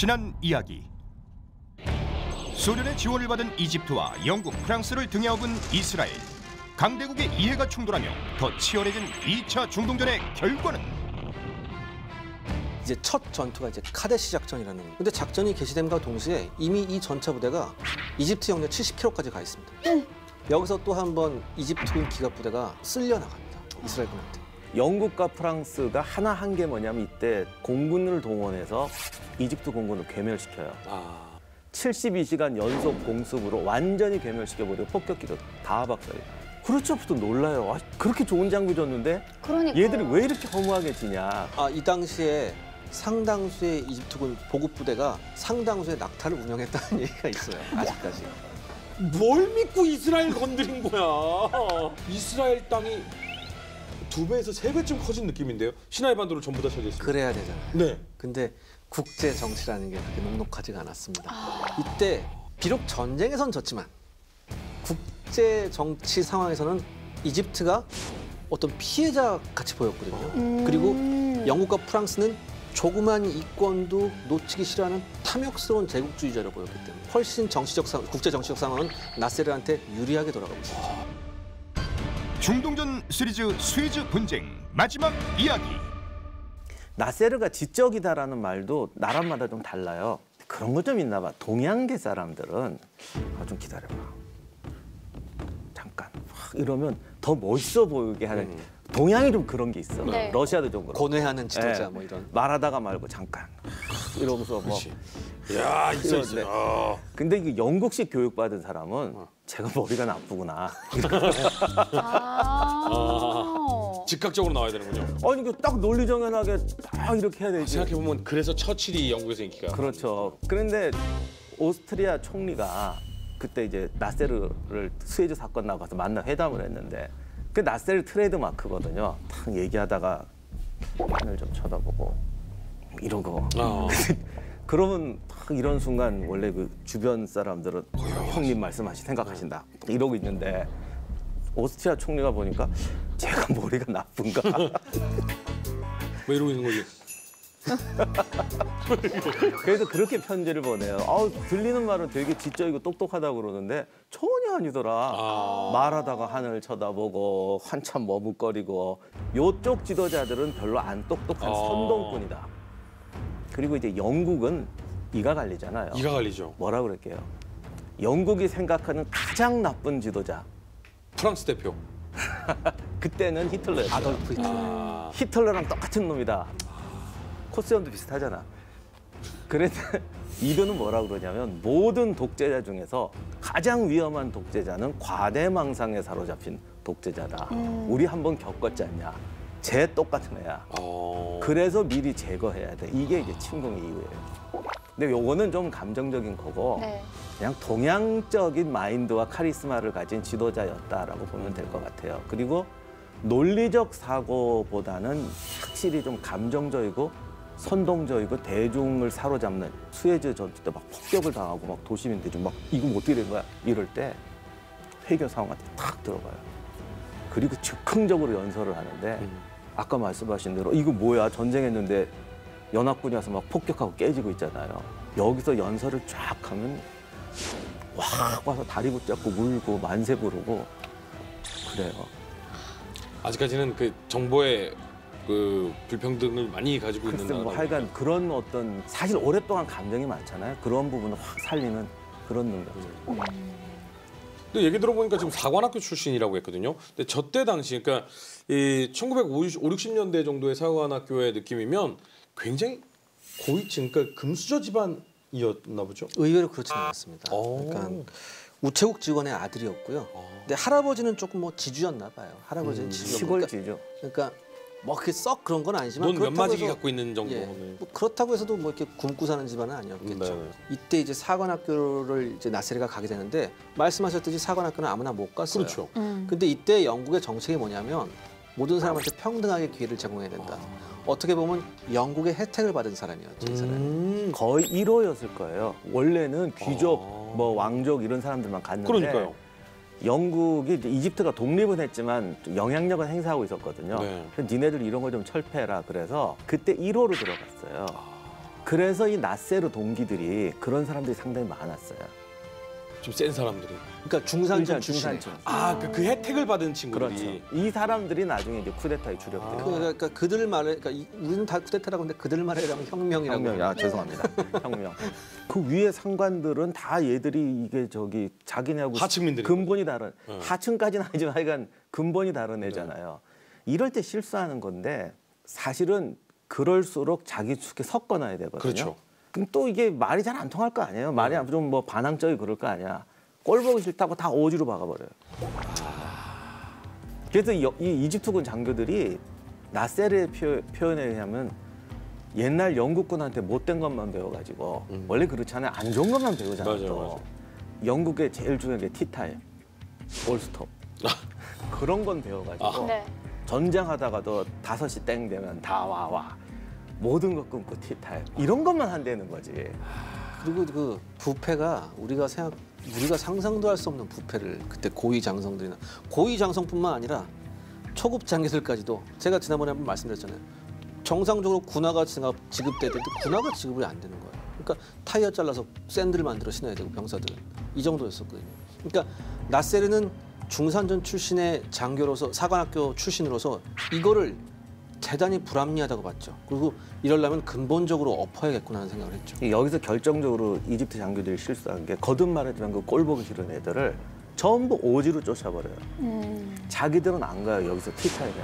지난 이야기 소련의 지원을 받은 이집트와 영국, 프랑스를 등에 업은 이스라엘 강대국의 이해가 충돌하며 더 치열해진 2차 중동전의 결과는 이제 첫 전투가 이제 카데시 작전이라는. 근데 작전이 개시됨과 동시에 이미 이 전차 부대가 이집트 영내 70km까지 가 있습니다. 여기서 또 한 번 이집트군 기갑 부대가 쓸려 나갑니다. 이스라엘 군한테. 영국과 프랑스가 하나 한 게 뭐냐면 이때 공군을 동원해서 이집트 공군을 괴멸시켜요. 아. 72시간 연속 공습으로 완전히 괴멸시켜버리고 폭격기도 다 박살이에요. 크루츠프도 놀라요. 아, 그렇게 좋은 장비 줬는데 그러니까 얘들이 왜 이렇게 허무하게 지냐. 아, 이 당시에 상당수의 이집트군 보급 부대가 상당수의 낙타를 운영했다는 얘기가 있어요. 아직까지. 뭘 믿고 이스라엘 건드린 거야? 이스라엘 땅이 두 배에서 세 배쯤 커진 느낌인데요. 시나이 반도를 전부 다 차지했습니다. 그래야 되잖아요. 네. 근데 국제 정치라는 게 그렇게 녹록하지가 않았습니다. 이때 비록 전쟁에선 졌지만 국제 정치 상황에서는 이집트가 어떤 피해자 같이 보였거든요. 음. 그리고 영국과 프랑스는 조그만 이권도 놓치기 싫어하는 탐욕스러운 제국주의자로 보였기 때문에 훨씬 정치적 상, 국제 정치적 상황은 나세르한테 유리하게 돌아가고 있습니다. 중동전 시리즈 스웨즈 분쟁 마지막 이야기 나세르가 지적이다라는 말도 나라마다 좀 달라요. 그런 거 좀 있나 봐. 동양계 사람들은 아, 좀 기다려봐. 잠깐. 확 이러면 더 멋있어 보이게 하는 동양이 좀 그런 게 있어. 네. 러시아도 좀 그렇고. 고뇌하는 지도자 예. 뭐 이런. 말하다가 말고 잠깐 이러면서 뭐 그렇지. 야, 있어 있어. 근데 이게 영국식 교육받은 사람은 제가 머리가 나쁘구나. 아. 즉각적으로 나와야 되는군요. 아니 이거 딱 논리정연하게 딱 이렇게 해야 되지. 생각해 보면 그래서 처칠이 영국에서 인기가 그렇죠. 그런데 오스트리아 총리가 그때 이제 나세르를 수에즈 사건 나가서 만나 회담을 했는데 그 나세르 트레이드 마크거든요. 탁 얘기하다가 하늘 좀 쳐다보고 이러고 아. 그러면 딱 이런 순간 원래 그 주변 사람들은 형님 말씀하시 생각하신다 이러고 있는데 오스트리아 총리가 보니까 제가 머리가 나쁜가 왜 이러고 있는 거지? 그래서 그렇게 편지를 보내요. 아우 들리는 말은 되게 지적이고 똑똑하다고 그러는데 전혀 아니더라. 아. 말하다가 하늘 쳐다보고 한참 머뭇거리고 요쪽 지도자들은 별로 안 똑똑한 아. 선동꾼이다. 그리고 이제 영국은 이가 갈리잖아요. 이가 갈리죠. 뭐라 그럴게요? 영국이 생각하는 가장 나쁜 지도자. 프랑스 대표. 그때는 히틀러였어요. 아돌프 히틀러. 아. 히틀러랑 똑같은 놈이다. 코스염도 비슷하잖아. 그래서 이거는 뭐라 그러냐면 모든 독재자 중에서 가장 위험한 독재자는 과대망상에 사로잡힌 독재자다. 우리 한번 겪었지 않냐. 쟤 똑같은 애야. 어. 그래서 미리 제거해야 돼. 이게 이제 침공의 이유예요. 근데 요거는 좀 감정적인 거고 네. 그냥 동양적인 마인드와 카리스마를 가진 지도자였다라고 보면 될 것 같아요. 그리고 논리적 사고보다는 확실히 좀 감정적이고 선동적이고 대중을 사로잡는 수에즈 전투 때 막 폭격을 당하고 막 도시민들이 막 이거 뭐 어떻게 된 거야 이럴 때 회교 상황한테 탁 들어가요. 그리고 즉흥적으로 연설을 하는데 아까 말씀하신 대로 이거 뭐야 전쟁했는데 연합군이 와서 막 폭격하고 깨지고 있잖아요. 여기서 연설을 쫙 하면 확 와서 다리 붙잡고 울고 만세 부르고 그래요. 아직까지는 그 정보의 그 불평등을 많이 가지고 있는 글쎄 뭐. 하여간 그런 어떤 사실 오랫동안 감정이 많잖아요. 그런 부분을 확 살리는 그런 능력이죠. 근데 얘기 들어보니까 지금 사관학교 출신이라고 했거든요. 근데 저 때 당시 그러니까 이 1950, 60년대 정도의 사관학교의 느낌이면 굉장히 고위층 그러니까 금수저 집안이었나 보죠. 의외로 그렇지는 않았습니다. 오. 그러니까 우체국 직원의 아들이었고요. 근데 할아버지는 조금 뭐 지주였나 봐요. 할아버지는 음, 지주. 시골지죠. 그러니까 뭐 그렇게 썩 그런 건 아니지만 돈 그렇다고 몇마디기 해서- 갖고 있는 정도. 예, 네. 뭐 그렇다고 해서도 뭐 이렇게 굶고 사는 집안은 아니었겠죠. 네, 네. 이때 이제 사관학교를 이제 나세리가 가게 되는데 말씀하셨듯이 사관학교는 아무나 못 갔어요. 그렇죠. 음. 근데 이때 영국의 정책이 뭐냐면 모든 사람한테 평등하게 기회를 제공해야 된다. 어떻게 보면 영국의 혜택을 받은 사람이었죠, 이 사람이. 음. 거의 1호였을 거예요. 원래는 귀족, 아. 뭐 왕족 이런 사람들만 갔는데 그러니까요. 영국이 이집트가 독립은 했지만 좀 영향력은 행사하고 있었거든요. 네. 그래서 니네들 이런 거좀 철폐해라 그래서 그때 1호로 들어갔어요. 그래서 이 나세르 동기들이 그런 사람들이 상당히 많았어요. 좀 센 사람들이. 그러니까 중산층. 중산층. 아, 그, 그 혜택을 받은 친구들이. 그렇죠. 이 사람들이 나중에 이제 쿠데타의 주력들이 아. 그, 그러니까 그들 말에 그러니까 이- 우리는 다 쿠데타라고 하는데 그들 말에 하면 혁명이라고. 혁명. 아 죄송합니다. 혁명. 그 위에 상관들은 다 얘들이 이게 저기 자기네하고 하층민들인 근본이 다른 네. 하층까지는 아니지만 하여간 근본이 다른 애잖아요. 이럴 때 실수하는 건데 사실은 그럴수록 자기 축에 섞어놔야 되거든요. 그렇죠. 그럼 또 이게 말이 잘 안 통할 거 아니에요. 말이 좀 뭐 반항적이 그럴 거 아니야. 꼴 보기 싫다고 다 오지로 박아버려요. 그래서 이, 이 이집트군 장교들이 나세르의 표, 표현에 의하면 옛날 영국군한테 못된 것만 배워가지고 원래 그렇잖아요. 안 좋은 것만 배우잖아요. 맞아요, 또. 맞아요. 영국의 제일 중요한 게 티타임, 올스톱 그런 건 배워가지고 네. 전쟁하다가도 다섯 시 땡 되면 다 와 와. 모든 것 끊고 티타임 이런 것만 한다는 거지. 그리고 그 부패가 우리가 생각 우리가 상상도 할 수 없는 부패를 그때 고위 장성들이나 고위 장성뿐만 아니라 초급 장교들까지도 제가 지난번에 한번 말씀드렸잖아요. 정상적으로 군화가 지급- 때도 군화가 지급이 안 되는 거예요. 그러니까 타이어 잘라서 샌들을 만들어 신어야 되고 병사들은 이 정도였었거든요. 그러니까 나세르는 중산전 출신의 장교로서 사관학교 출신으로서 이거를 대단히 불합리하다고 봤죠. 그리고 이러려면 근본적으로 엎어야겠구나 하는 생각을 했죠. 여기서 결정적으로 이집트 장교들이 실수한 게 거듭 말하지만 그꼴 보기 싫은 애들을 전부 오지로 쫓아버려요. 음. 자기들은 안 가요. 여기서 티타임에.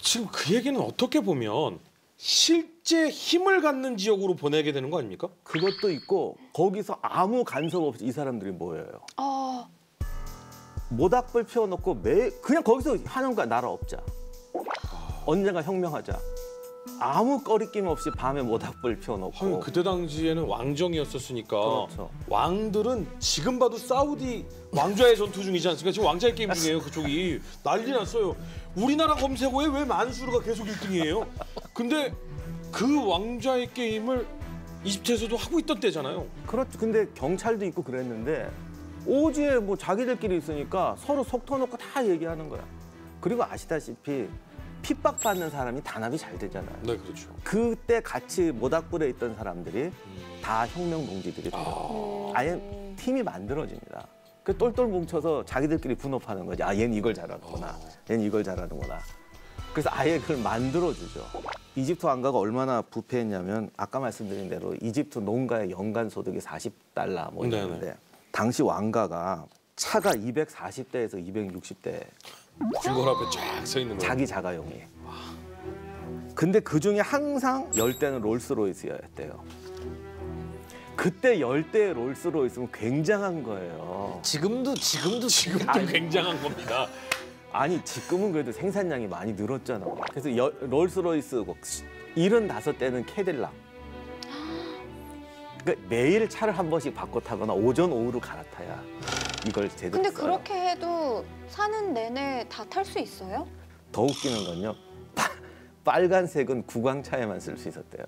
지금 그 얘기는 어떻게 보면 실제 힘을 갖는 지역으로 보내게 되는 거 아닙니까? 그것도 있고 거기서 아무 간섭 없이 이 사람들이 모여요. 아, 모닥불 피워놓고 매 그냥 거기서 하는 거야 나라 없자. 언젠가 혁명하자. 아무 꺼리낌 없이 밤에 모닥불 피워놓고. 그때 당시에는 왕정이었었으니까 그렇죠. 왕들은 지금 봐도 사우디 왕좌의 전투 중이지 않습니까? 지금 왕좌의 게임 중이에요 그쪽이 난리 났어요. 우리나라 검색어에 왜 만수르가 계속 1등이에요? 근데 그 왕좌의 게임을 이집트에서도 하고 있던 때잖아요. 그렇죠. 근데 경찰도 있고 그랬는데 오지에 뭐 자기들끼리 있으니까 서로 속 터놓고 다 얘기하는 거야. 그리고 아시다시피 핍박받는 사람이 단합이 잘 되잖아요. 네 그렇죠. 그때 같이 모닥불에 있던 사람들이 다 혁명 동지들이 돼요. 아 예 팀이 만들어집니다. 그 똘똘 뭉쳐서 자기들끼리 분업하는 거지. 아, 얘는 이걸 잘하는구나. 얘는 이걸 잘하는구나. 그래서 아예 그걸 만들어주죠. 이집트 왕가가 얼마나 부패했냐면 아까 말씀드린 대로 이집트 농가의 연간 소득이 40달러 뭐 이랬는데 네네. 당시 왕가가 차가 240대에서 260대 줄걸 앞에 쫙 서 있는 거예요. 자기 자가용이. 근데 그 중에 항상 열 대는 롤스로이스였대요. 그때 열 대의 롤스로이스는 굉장한 거예요. 지금도 지금도 지금도 굉장한 겁니다. 아니 지금은 그래도 생산량이 많이 늘었잖아. 그래서 여- 롤스로이스 75대는 캐딜락. 그러니까 매일 차를 한 번씩 바꿔 타거나 오전 오후로 갈아타야 이걸 제대로 근데 써요. 그렇게 해도 사는 내내 다 탈 수 있어요? 더 웃기는 건요. 파- 빨간색은 국왕 차에만 쓸 수 있었대요.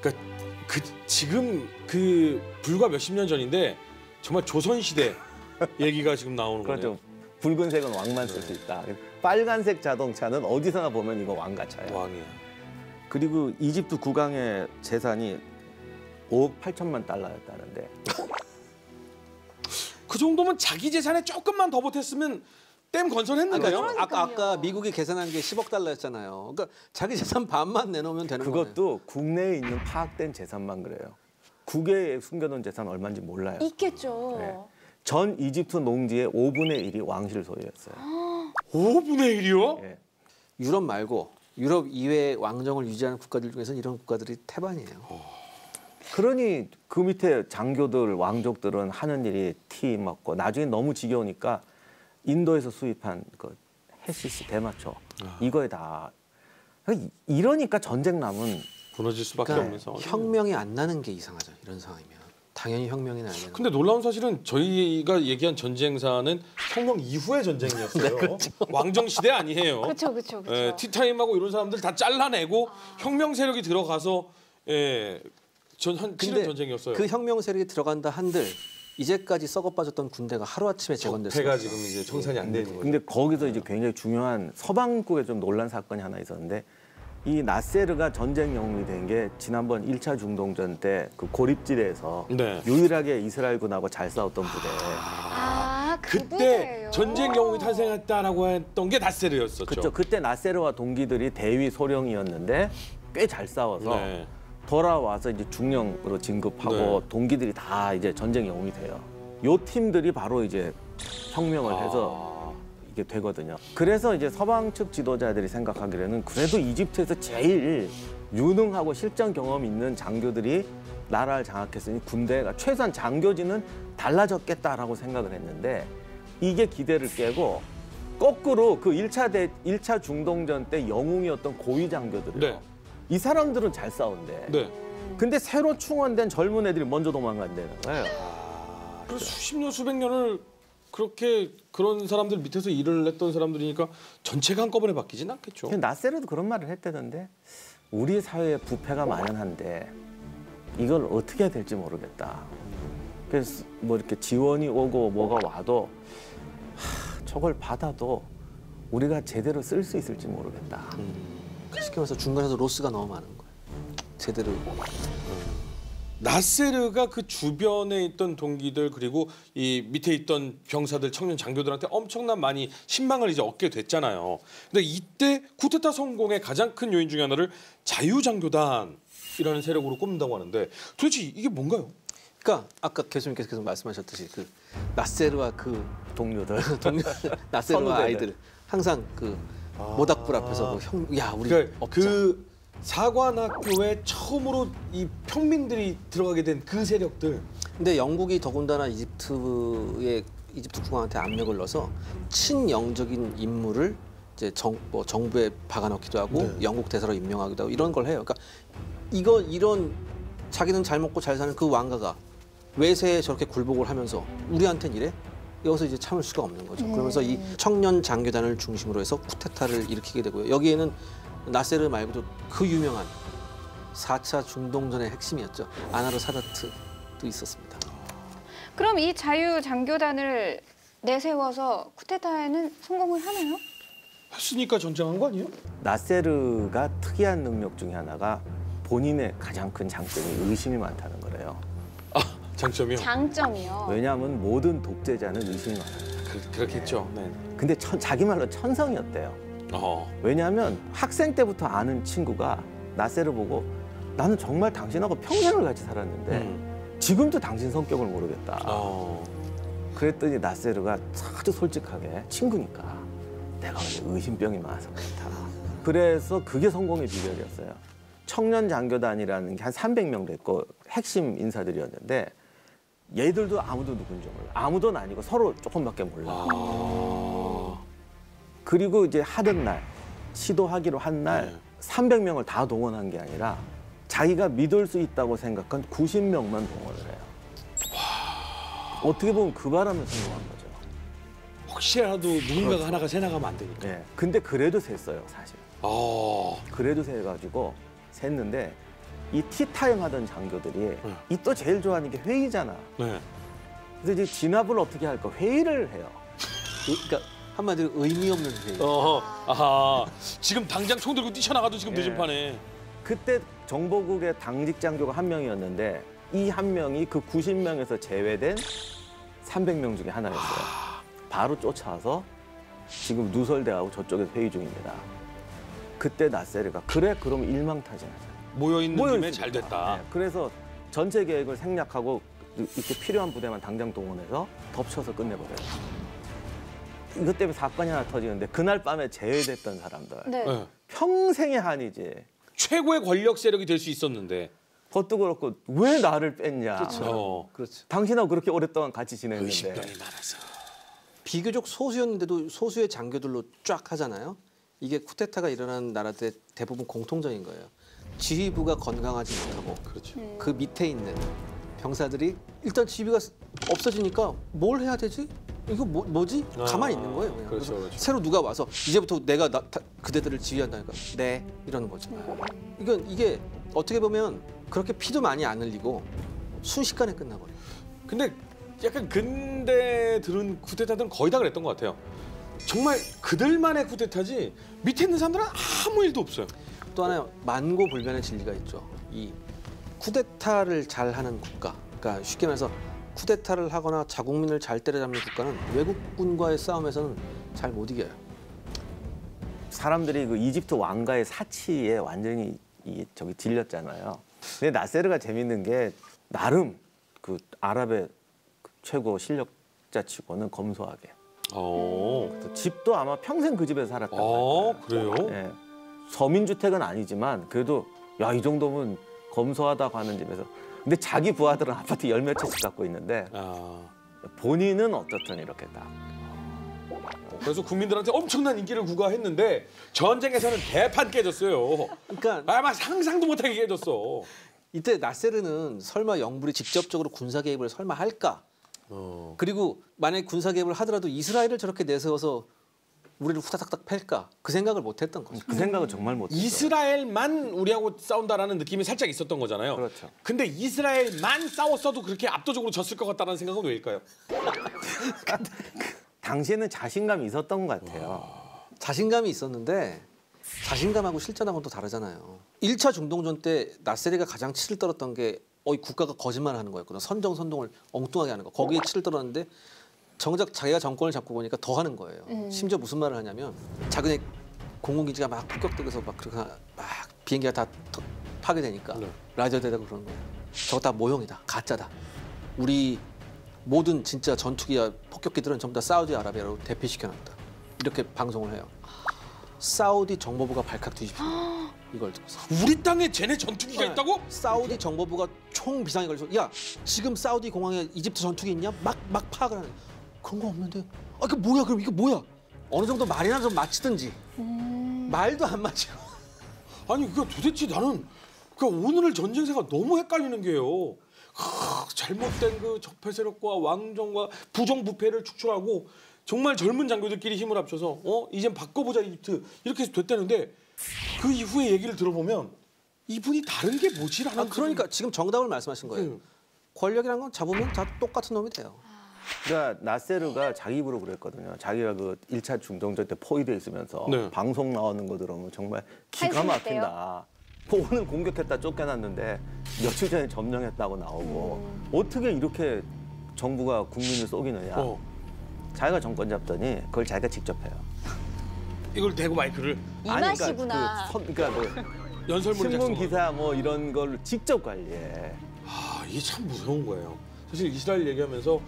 그러니까 그 지금 그 불과 몇십 년 전인데 정말 조선 시대 얘기가 지금 나오는 거네요. 그렇죠. 붉은색은 왕만 쓸 수 있다. 빨간색 자동차는 어디서나 보면 이거 왕가차야. 왕이야. 그리고 이집트 국왕의 재산이 5억 8천만 달러였다는데 그 정도면 자기 재산에 조금만 더 보탰으면 댐 건설했는데요. 그러니까 아까 아까 그러니까요. 미국이 계산한 게 10억 달러였잖아요. 그러니까 자기 재산 반만 내놓으면 되는 거예요. 그것도 국내에 있는 파악된 재산만 그래요. 국외에 숨겨놓은 재산 얼마인지 몰라요. 있겠죠. 네. 전 이집트 농지의 5분의 1이 왕실 소유였어요. 5분의 1이요? 예. 유럽 말고 유럽 이외의 왕정을 유지하는 국가들 중에서는 이런 국가들이 태반이에요. 그러니 그 밑에 장교들, 왕족들은 하는 일이 티 먹고 나중에 너무 지겨우니까 인도에서 수입한 그 해시시 대마초 이거에 다 그러니까 이- 이러니까 전쟁 남은 무너질 수밖에 그러니까 없는 상황. 혁명이 안 나는 게 이상하죠. 이런 상황이면 당연히 혁명이 나야 되는. 근데 놀라운 사실은 저희가 얘기한 전쟁사는 혁명 이후의 전쟁이었어요. 왕정 시대 아니에요. 그렇죠, 그렇죠, 그렇죠. 예, 티타임하고 이런 사람들 다 잘라내고 혁명 세력이 들어가서 예, 전한 치른 전쟁이었어요. 그 혁명 세력이 들어간다 한들 이제까지 썩어 빠졌던 군대가 하루 아침에 재건됐어요. 배가 지금 이제 청산이 안 되는 거죠. 근데 거기서 이제 굉장히 중요한 서방국에 좀 논란 사건이 하나 있었는데 이 나세르가 전쟁 영웅이 된 게 지난번 1차 중동전 때 그 고립지대에서 네. 유일하게 이스라엘 군하고 잘 싸웠던 부대. 아, 그 그때 부대예요. 전쟁 영웅이 탄생했다라고 했던 게 나세르였었죠. 그렇죠. 그때 나세르와 동기들이 대위 소령이었는데 꽤 잘 싸워서 네. 돌아와서 이제 중령으로 진급하고 네. 동기들이 다 이제 전쟁 영웅이 돼요. 요 팀들이 바로 이제 혁명을 해서 아. 이게 되거든요. 그래서 이제 서방 측 지도자들이 생각하기로는 그래도 이집트에서 제일 유능하고 실전 경험 있는 장교들이 나라를 장악했으니 군대가 최소한 장교진은 달라졌겠다라고 생각을 했는데 이게 기대를 깨고 거꾸로 그 1차 대 1차 중동전 때 영웅이었던 고위 장교들이요. 네. 이 사람들은 잘 싸운대. 네. 근데 새로 충원된 젊은 애들이 먼저 도망간다는 거예요. 그 수십 년 수백 년을 그렇게 그런 사람들 밑에서 일을 했던 사람들이니까 전체가 한꺼번에 바뀌진 않겠죠. 근데 나세르도 그런 말을 했다던데 우리 사회에 부패가 만연한데 이걸 어떻게 해야 될지 모르겠다. 그래서 뭐 이렇게 지원이 오고 뭐가 와도 하, 저걸 받아도 우리가 제대로 쓸 수 있을지 모르겠다. 쉽게 말해서 중간에서 로스가 너무 많은 거예요. 제대로 나세르가 그 주변에 있던 동기들 그리고 이 밑에 있던 병사들 청년 장교들한테 엄청난 많이 신망을 이제 얻게 됐잖아요. 근데 이때 쿠데타 성공의 가장 큰 요인 중에 하나를 자유장교단이라는 세력으로 꼽는다고 하는데 도대체 이게 뭔가요? 그러니까 아까 교수님께서 계속 말씀하셨듯이 그 나세르와 그 동료들. 동료 나세르와. 아이들 항상 그 모닥불 앞에서 뭐 형, 야 우리 그러니까. 그 사관학교에 처음으로 이 평민들이 들어가게 된 그 세력들 근데 영국이 더군다나 이집트의 이집트 국왕한테 압력을 넣어서 친영적인 인물을 이제 정, 뭐 정부에 박아넣기도 하고 네. 영국 대사로 임명하기도 하고 이런 걸 해요. 그러니까 이거 이런 자기는 잘 먹고 잘 사는 그 왕가가 외세에 저렇게 굴복을 하면서 우리한테는 이래? 여기서 이제 참을 수가 없는 거죠. 그러면서 이 청년 장교단을 중심으로 해서 쿠데타를 일으키게 되고요. 여기에는 나세르 말고도 그 유명한 4차 중동전의 핵심이었죠. 아나르 사다트도 있었습니다. 그럼 이 자유 장교단을 내세워서 쿠데타에는 성공을 하나요? 했으니까 전쟁한 거 아니에요? 나세르가 특이한 능력 중에 하나가 본인의 가장 큰 장점이 의심이 많다는 거래요. 아 장점이요? 장점이요. 왜냐하면 모든 독재자는 의심이 많아요. 그, 그렇겠죠. 네. 근데 천- 자기 말로 천성이었대요. 어. 왜냐하면 학생 때부터 아는 친구가 나세를 보고 나는 정말 당신하고 평생을 같이 살았는데 음. 지금도 당신 성격을 모르겠다. 어. 그랬더니 나세르가 아주 솔직하게 친구니까 내가 의심병이 많아서 그렇다. 그래서 그게 성공의 비결이었어요. 청년 장교단이라는 게 한 300명 됐고 핵심 인사들이었는데 얘들도 아무도 누군지 몰라. 아무도 아니고 서로 조금밖에 몰라. 아. 그리고 이제 하던 날 시도하기로 한 날 네. 300명을 다 동원한 게 아니라 자기가 믿을 수 있다고 생각한 90명만 동원을 해요. 어떻게 보면 그 바람에 성공한 거죠. 혹시라도 누군가가 하나가 새 나가면 안 되니까. 네. 근데 그래도 셌어요, 사실. 아. 그래도 세가지고 셌는데 이 티타임 하던 장교들이 네. 이또 제일 좋아하는 게 회의잖아. 네. 그래서 이제 진압을 어떻게 할까 회의를 해요. 의- 그러니까 한마디로 의미 없는 회의. 어. 아하. 지금 당장 총 들고 뛰쳐나가도 지금 예. 늦은 판에. 그때 정보국의 당직 장교가 한 명이었는데 이 한 명이 그 90명에서 제외된 300명 중에 하나였어요. 바로 쫓아와서 지금 누설대하고 저쪽에서 회의 중입니다. 그때 나세르가 그래 그럼 일망타진하자. 모여 있는 모여 김에. 잘 됐다. 네, 그래서 전체 계획을 생략하고 이렇게 필요한 부대만 당장 동원해서 덮쳐서 끝내버려요. 이것 때문에 사건이 하나 터지는데 그날 밤에 제외됐던 사람들 네. 네. 평생의 한이지. 최고의 권력 세력이 될 수 있었는데. 그것도 그렇고 왜 나를 뺐냐. 그렇죠. 어. 그렇죠. 당신하고 그렇게 오랫동안 같이 지냈는데 의심병이 많아서. 비교적 소수였는데도 소수의 장교들로 쫙 하잖아요. 이게 쿠데타가 일어난 나라들 대부분 공통적인 거예요. 지휘부가 건강하지 못하고 그렇죠. 음. 그 밑에 있는 병사들이 일단 지휘가 없어지니까 뭘 해야 되지? 이거 뭐, 지 아, 가만히 있는 거예요. 그냥. 그렇죠, 그렇죠. 새로 누가 와서 이제부터 내가 나, 다- 그대들을 지휘한다니까. 네 이러는 거죠. 이건 이게 어떻게 보면 그렇게 피도 많이 안 흘리고 순식간에 끝나버려요. 근데 약간 근대 들은 쿠데타들은 거의 다 그랬던 것 같아요. 정말 그들만의 쿠데타지 밑에 있는 사람들은 아무 일도 없어요. 또 하나 만고불변의 진리가 있죠. 이 쿠데타를 잘하는 국가, 그러니까 쉽게 말해서 쿠데타를 하거나 자국민을 잘 때려잡는 국가는 외국군과의 싸움에서는 잘 못 이겨요. 사람들이 그 이집트 왕가의 사치에 완전히 이 저기 질렸잖아요. 근데 나세르가 재밌는 게 나름 그 아랍의 그 최고 실력자치고는 검소하게. 어. 또 집도 아마 평생 그 집에 살았단 아, 말이에요. 그래요? 예. 서민주택은 아니지만 그래도 야 이 정도면 검소하다고 하는 집에서. 근데 자기 부하들은 아파트 열몇 채씩 갖고 있는데 아. 본인은 어떻든 이렇게 딱. 그래서 국민들한테 엄청난 인기를 구가했는데 전쟁에서는 대판 깨졌어요. 그러니까 아마 상상도 못하게 깨졌어. 이때 나세르는 설마 영불이 직접적으로 군사 개입을 설마 할까? 어. 그리고 만약에 군사 개입을 하더라도 이스라엘을 저렇게 내세워서 우리를 후다닥닥 팰까? 그 생각을 못 했던 거죠. 그 생각은 정말 못했죠. 이스라엘만 우리하고 싸운다라는 느낌이 살짝 있었던 거잖아요. 그렇죠. 근데 이스라엘만 싸웠어도 그렇게 압도적으로 졌을 것 같다는 생각은 왜일까요? 당시에는 자신감이 있었던 것 같아요. 자신감이 있었는데 자신감하고 실전하고는 또 다르잖아요. 1차 중동전 때 나세리가 가장 치를 떨었던 게 어, 이 국가가 거짓말을 하는 거였거든. 선정선동을 엉뚱하게 하는 거. 거기에 치를 떨었는데 정작 자기가 정권을 잡고 보니까 더 하는 거예요. 음. 심지어 무슨 말을 하냐면 자기네 공군기지가 막 폭격되면서 막 그렇게 막 비행기가 다 터- 파괴되니까 네. 대다가 그러는 거예요. 저거 다 모형이다. 가짜다. 우리 모든 진짜 전투기와 폭격기들은 전부 다 사우디아라비아로 대피시켜놨다. 이렇게 방송을 해요. 사우디 정보부가 발칵 뒤집혀 이걸 듣고서 우리 땅에 쟤네 전투기가 네. 있다고? 사우디 정보부가 총 비상에 걸려서 야 지금 사우디 공항에 이집트 전투기 있냐? 막 막 파악을 하는 그런 거 없는데 아 그 뭐야 그럼 이게 뭐야? 어느 정도 말이나 좀 맞히든지 음. 말도 안 맞혀. 아니 그러니까 도대체 나는 그 오늘의 전쟁세가 너무 헷갈리는 게요. 하, 잘못된 그 적폐 세력과 왕정과 부정부패를 축출하고 정말 젊은 장교들끼리 힘을 합쳐서 어 이젠 바꿔보자 이집트 이렇게 해서 됐다는데 그 이후의 얘기를 들어보면 이분이 다른 게 뭐지라는 아 그러니까 지금 정답을 말씀하신 거예요. 음. 권력이란 건 잡으면 다 똑같은 놈이 돼요. 그러니까 나세르가 자기 입으로 그랬거든요. 자기가 그 1차 중동전 때 포위돼 있으면서 네. 방송 나오는 거 들으면 정말 기가? 막힌다. 뭐 오늘 공격했다 쫓겨났는데 며칠 전에 점령했다고 나오고 어떻게 이렇게 정부가 국민을 속이느냐. 어, 자기가 정권 잡더니 그걸 자기가 직접 해요. 이걸 대고 마이크를 이 아니, 그러니까 맛이구나. 그 선- 그러니까 그 연설문 신문 작성. 기사 뭐 이런 걸 직접 관리해. 아 이게 참 무서운 거예요. 사실 이스라엘 얘기하면서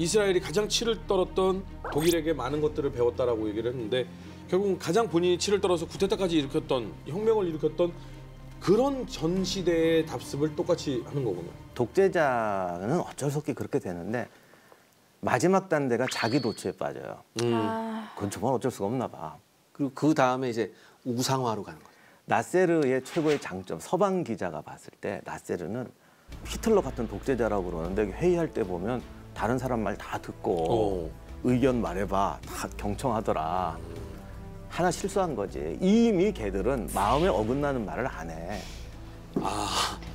이스라엘이 가장 치를 떨었던 독일에게 많은 것들을 배웠다라고 얘기를 했는데 결국은 가장 본인이 치를 떨어서 구테타까지 일으켰던 혁명을 일으켰던 그런 전 시대의 답습을 똑같이 하는 거군요. 독재자는 어쩔 수 없게 그렇게 되는데 마지막 단대가 자기 도취에 빠져요. 음. 아, 그건 정말 어쩔 수가 없나 봐. 그리고 그 다음에 이제 우상화로 가는 거예요. 나세르의 최고의 장점, 서방 기자가 봤을 때 나세르는 히틀러 같은 독재자라고 그러는데 회의할 때 보면 다른 사람 말 다 듣고 어. 의견 말해봐 다 경청하더라. 하나 실수한 거지. 이미 걔들은 마음에 어긋나는 말을 안 해.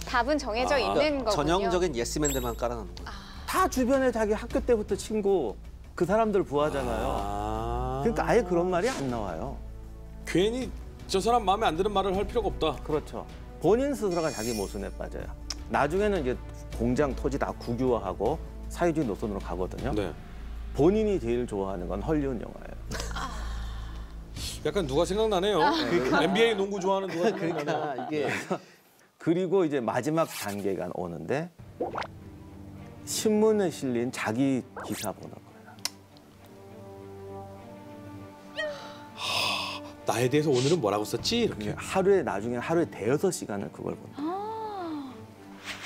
답은 정해져 아, 있는 그러니까 거군요. 전형적인 예스맨들만 깔아놓는 거예요. 다 주변에 자기 학교 때부터 친구 그 사람들 부하잖아요. 아. 그러니까 아예 그런 말이 안 나와요. 괜히 저 사람 마음에 안 드는 말을 할 필요가 없다. 그렇죠. 본인 스스로가 자기 모순에 빠져요. 나중에는 이제 공장 토지 다 국유화하고 사회주의 노선으로 가거든요. 네. 본인이 제일 좋아하는 건 헐리우드 영화예요. 약간 누가 생각나네요. NBA 농구 좋아하는 누가 생각나네요. 그러니까 이게 그리고 이제 마지막 단계가 오는데 신문에 실린 자기 기사 보는 거예요. 나에 대해서 오늘은 뭐라고 썼지? 이렇게. 하루에 나중에 하루에 대여섯 시간을 그걸 보는 거예요.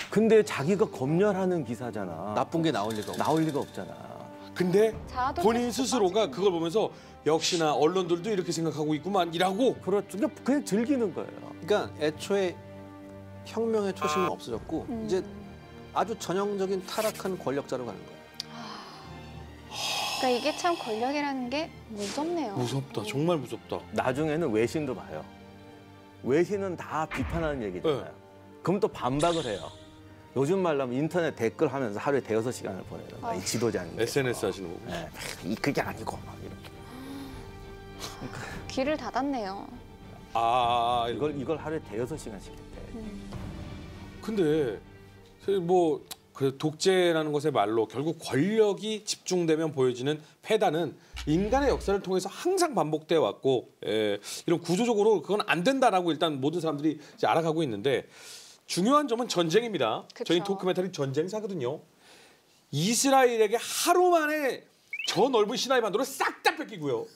근데 자기가 검열하는 기사잖아. 나쁜 게 나올 리가 없어. 나올 리가 없잖아. 근데 본인 스스로가 그걸 보면서 역시나 언론들도 이렇게 생각하고 있구만 이라고 그렇죠. 그냥, 그냥 즐기는 거예요. 그러니까 애초에 혁명의 초심은 없어졌고 음. 이제 아주 전형적인 타락한 권력자로 가는 거예요. 그러니까 이게 참 권력이라는 게 무섭네요. 무섭다. 정말 무섭다. 나중에는 외신도 봐요. 외신은 다 비판하는 얘기잖아요. 네. 그럼 또 반박을 해요. 요즘 말로 하면 인터넷 댓글 하면서 하루에 대여섯 시간을 보내는 거야. 아. 이 지도자님. SNS 하시는 거고. 네, 이- 그게 아니고 막 이렇게. 귀를 닫았네요. 아 이걸 이걸 하루에 대여섯 시간씩 했대. 음. 근데 사실 뭐그 독재라는 것의 말로 결국 권력이 집중되면 보여지는 패단은 인간의 역사를 통해서 항상 반복돼 왔고 예, 이런 구조적으로 그건 안 된다라고 일단 모든 사람들이 이제 알아가고 있는데 중요한 점은 전쟁입니다. 그쵸. 저희 토크메탈이 전쟁사거든요. 이스라엘에게 하루 만에 저 넓은 시나이 반도를 싹 다 뺏기고요.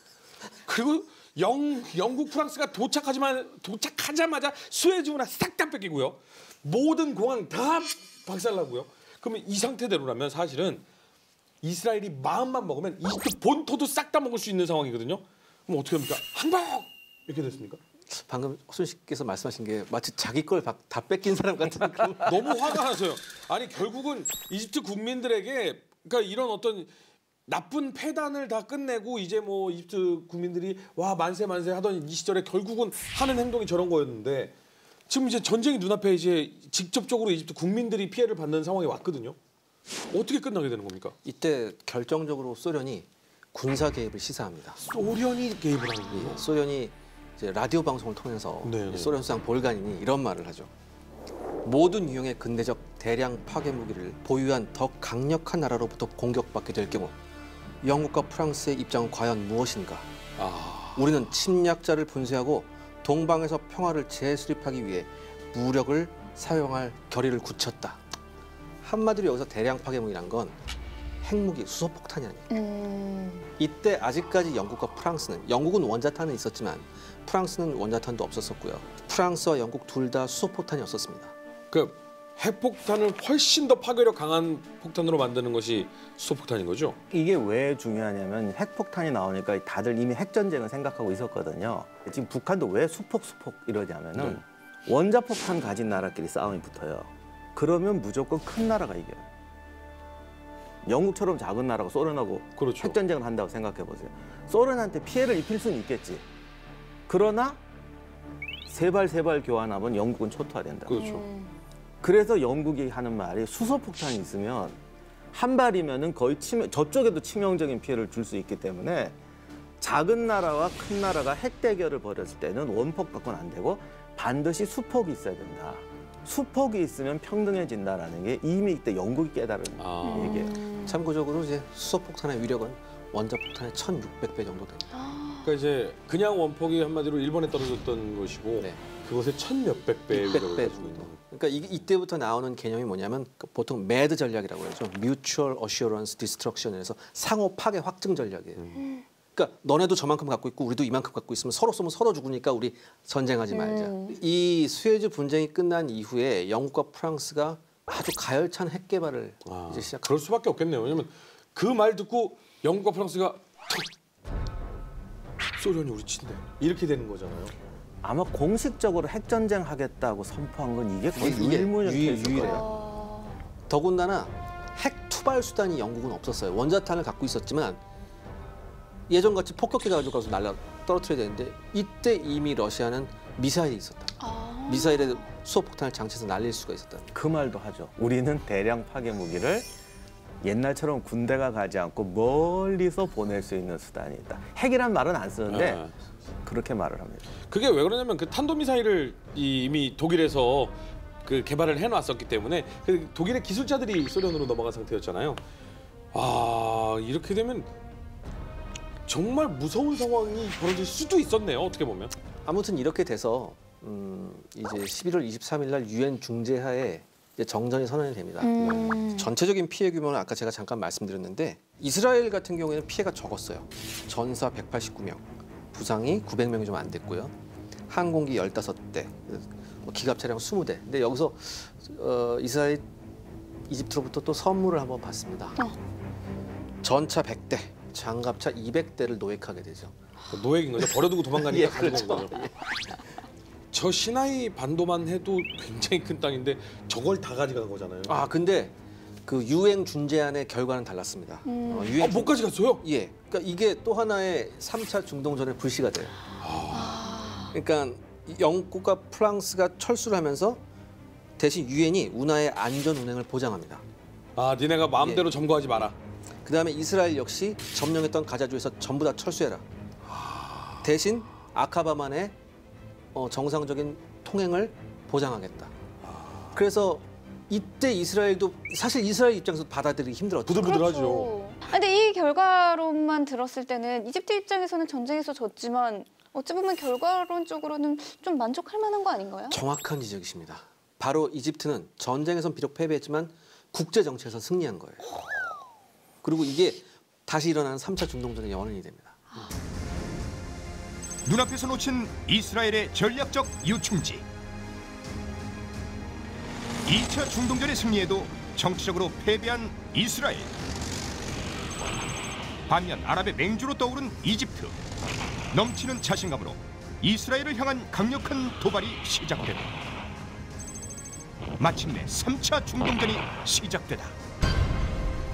그리고 영, 영국 프랑스가 도착하지만 도착하자마자 수에즈 운하 싹다 뺏기고요. 모든 공항 다 박살나고요. 그러면 이 상태대로라면 사실은 이스라엘이 마음만 먹으면 이집트 본토도 싹 다 먹을 수 있는 상황이거든요. 그럼 어떻게 합니까? 항복 이렇게 됐습니까? 방금 허순 씨께서 말씀하신 게 마치 자기 걸 다 뺏긴 사람 같은 그런 너무 화가 나서요. 아니 결국은 이집트 국민들에게 그러니까 이런 어떤 나쁜 패단을 다 끝내고 이제 뭐 이집트 국민들이 와 만세 만세 하던 이 시절에 결국은 하는 행동이 저런 거였는데 지금 이제 전쟁이 눈앞에 이제 직접적으로 이집트 국민들이 피해를 받는 상황이 왔거든요. 어떻게 끝나게 되는 겁니까? 이때 결정적으로 소련이 군사 개입을 시사합니다. 소련이 개입을 하는 예, 거예요. 소련이 이제 라디오 방송을 통해서 네, 네. 소련 수상 볼간인이 이런 말을 하죠. 모든 유형의 근대적 대량 파괴 무기를 보유한 더 강력한 나라로부터 공격받게 될 경우 영국과 프랑스의 입장은 과연 무엇인가? 아, 우리는 침략자를 분쇄하고 동방에서 평화를 재수립하기 위해 무력을 사용할 결의를 굳혔다. 한마디로 여기서 대량 파괴무기란 건 핵무기, 수소폭탄이 아니에요. 음. 이때 아직까지 영국과 프랑스는 영국은 원자탄은 있었지만 프랑스는 원자탄도 없었었고요. 프랑스와 영국 둘 다 수소폭탄이 없었습니다. 그 핵폭탄을 훨씬 더 파괴력 강한 폭탄으로 만드는 것이 수소폭탄인 거죠? 이게 왜 중요하냐면 핵폭탄이 나오니까 다들 이미 핵전쟁을 생각하고 있었거든요. 지금 북한도 왜 수폭 수폭 이러냐면은 원자폭탄 가진 나라끼리 싸움이 붙어요. 그러면 무조건 큰 나라가 이겨요. 영국처럼 작은 나라가 소련하고 그렇죠. 핵전쟁을 한다고 생각해 보세요. 소련한테 피해를 입힐 수는 있겠지. 그러나 세발 세발 교환하면 영국은 초토화된다. 그렇죠. 음. 그래서 영국이 하는 말이 수소폭탄이 있으면 한 발이면은 거의 치명, 저쪽에도 치명적인 피해를 줄 수 있기 때문에 작은 나라와 큰 나라가 핵 대결을 벌였을 때는 원폭 갖고는 안 되고 반드시 수폭이 있어야 된다. 수폭이 있으면 평등해진다라는 게 이미 이때 영국이 깨달은 아. 얘기예요. 음. 참고적으로 이제 수소폭탄의 위력은 원자폭탄의 1,600배 정도 됩니다. 그러니까 이제 그냥 원폭이 한마디로 일본에 떨어졌던 것이고 네. 그것의 천 몇백 배의 위력을 600배 가지고. 있는. 그러니까 이, 이때부터 나오는 개념이 뭐냐면 그 보통 MAD 전략이라고 하죠. Mutual Assurance Destruction에서 상호 파괴 확증 전략이에요. 그러니까 너네도 저만큼 갖고 있고 우리도 이만큼 갖고 있으면 서로 쏘면 서로 죽으니까 우리 전쟁하지 말자. 음. 이 수에즈 분쟁이 끝난 이후에 영국과 프랑스가 아주 가열찬 핵 개발을 아, 이제 시작. 그럴 수밖에 없겠네요. 왜냐면 그 말 듣고 영국과 프랑스가 툭 소련이 우리 친대 이렇게 되는 거잖아요. 아마 공식적으로 핵전쟁 하겠다고 선포한 건 이게 거의 유일무이했을 유일- 거예요. 어. 더군다나 핵 투발 수단이 영국은 없었어요. 원자탄을 갖고 있었지만 예전같이 폭격기 가지고 가서 날라 떨어뜨려야 되는데 이때 이미 러시아는 미사일이 있었다. 아. 미사일에 수소폭탄을 장치해서 날릴 수가 있었다. 그 말도 하죠. 우리는 대량 파괴 무기를 옛날처럼 군대가 가지 않고 멀리서 보낼 수 있는 수단이 있다. 핵이란 말은 안 쓰는데 아. 그렇게 말을 합니다. 그게 왜 그러냐면 그 탄도 미사일을 이미 독일에서 그 개발을 해놨었기 때문에 그 독일의 기술자들이 소련으로 넘어간 상태였잖아요. 아 이렇게 되면 정말 무서운 상황이 벌어질 수도 있었네요. 어떻게 보면. 아무튼 이렇게 돼서 음, 이제 11월 23일 날 유엔 중재하에 이제 정전이 선언이 됩니다. 음. 전체적인 피해 규모는 아까 제가 잠깐 말씀드렸는데 이스라엘 같은 경우에는 피해가 적었어요. 전사 189명, 부상이 900명이 좀 안 됐고요. 항공기 15대, 뭐 기갑 차량 20대. 근데 여기서 어, 이스라엘 이집트로부터 또 선물을 한번 받습니다. 어. 전차 100대, 장갑차 200대를 노획하게 되죠. 노획인 거죠. 버려두고 도망가니까 예, 가지고 온 거죠. 저 시나이 반도만 해도 굉장히 큰 땅인데 저걸 다 가져간 거잖아요. 아 근데 그 유행 준재안의 결과는 달랐습니다. 음. 어, 유행 아, 못 가져갔어요? 예, 그러니까 이게 또 하나의 3차 중동전의 불씨가 돼요. 아. 그러니까 영국과 프랑스가 철수를 하면서 대신 유엔이 운하의 안전 운행을 보장합니다. 아, 니네가 마음대로 점거하지 마라. 그 다음에 이스라엘 역시 점령했던 가자주에서 전부 다 철수해라. 대신 아카바만의 어, 정상적인 통행을 보장하겠다. 그래서 이때 이스라엘도 사실 이스라엘 입장에서 받아들이기 힘들었죠. 부들부들하죠. 그렇죠. 아, 근데 이 결과론만 들었을 때는 이집트 입장에서는 전쟁에서 졌지만 어찌 보면 결과론적으로는 좀 만족할 만한 거 아닌가요? 정확한 지적이십니다. 바로 이집트는 전쟁에선 비록 패배했지만 국제 정치에서 승리한 거예요. 그리고 이게 다시 일어나는 3차 중동전의 연원이 됩니다. 눈앞에서 놓친 이스라엘의 전략적 유충지. 2차 중동전의 승리에도 정치적으로 패배한 이스라엘. 반면 아랍의 맹주로 떠오른 이집트. 넘치는 자신감으로 이스라엘을 향한 강력한 도발이 시작되고 마침내 3차 중동전이 시작되다.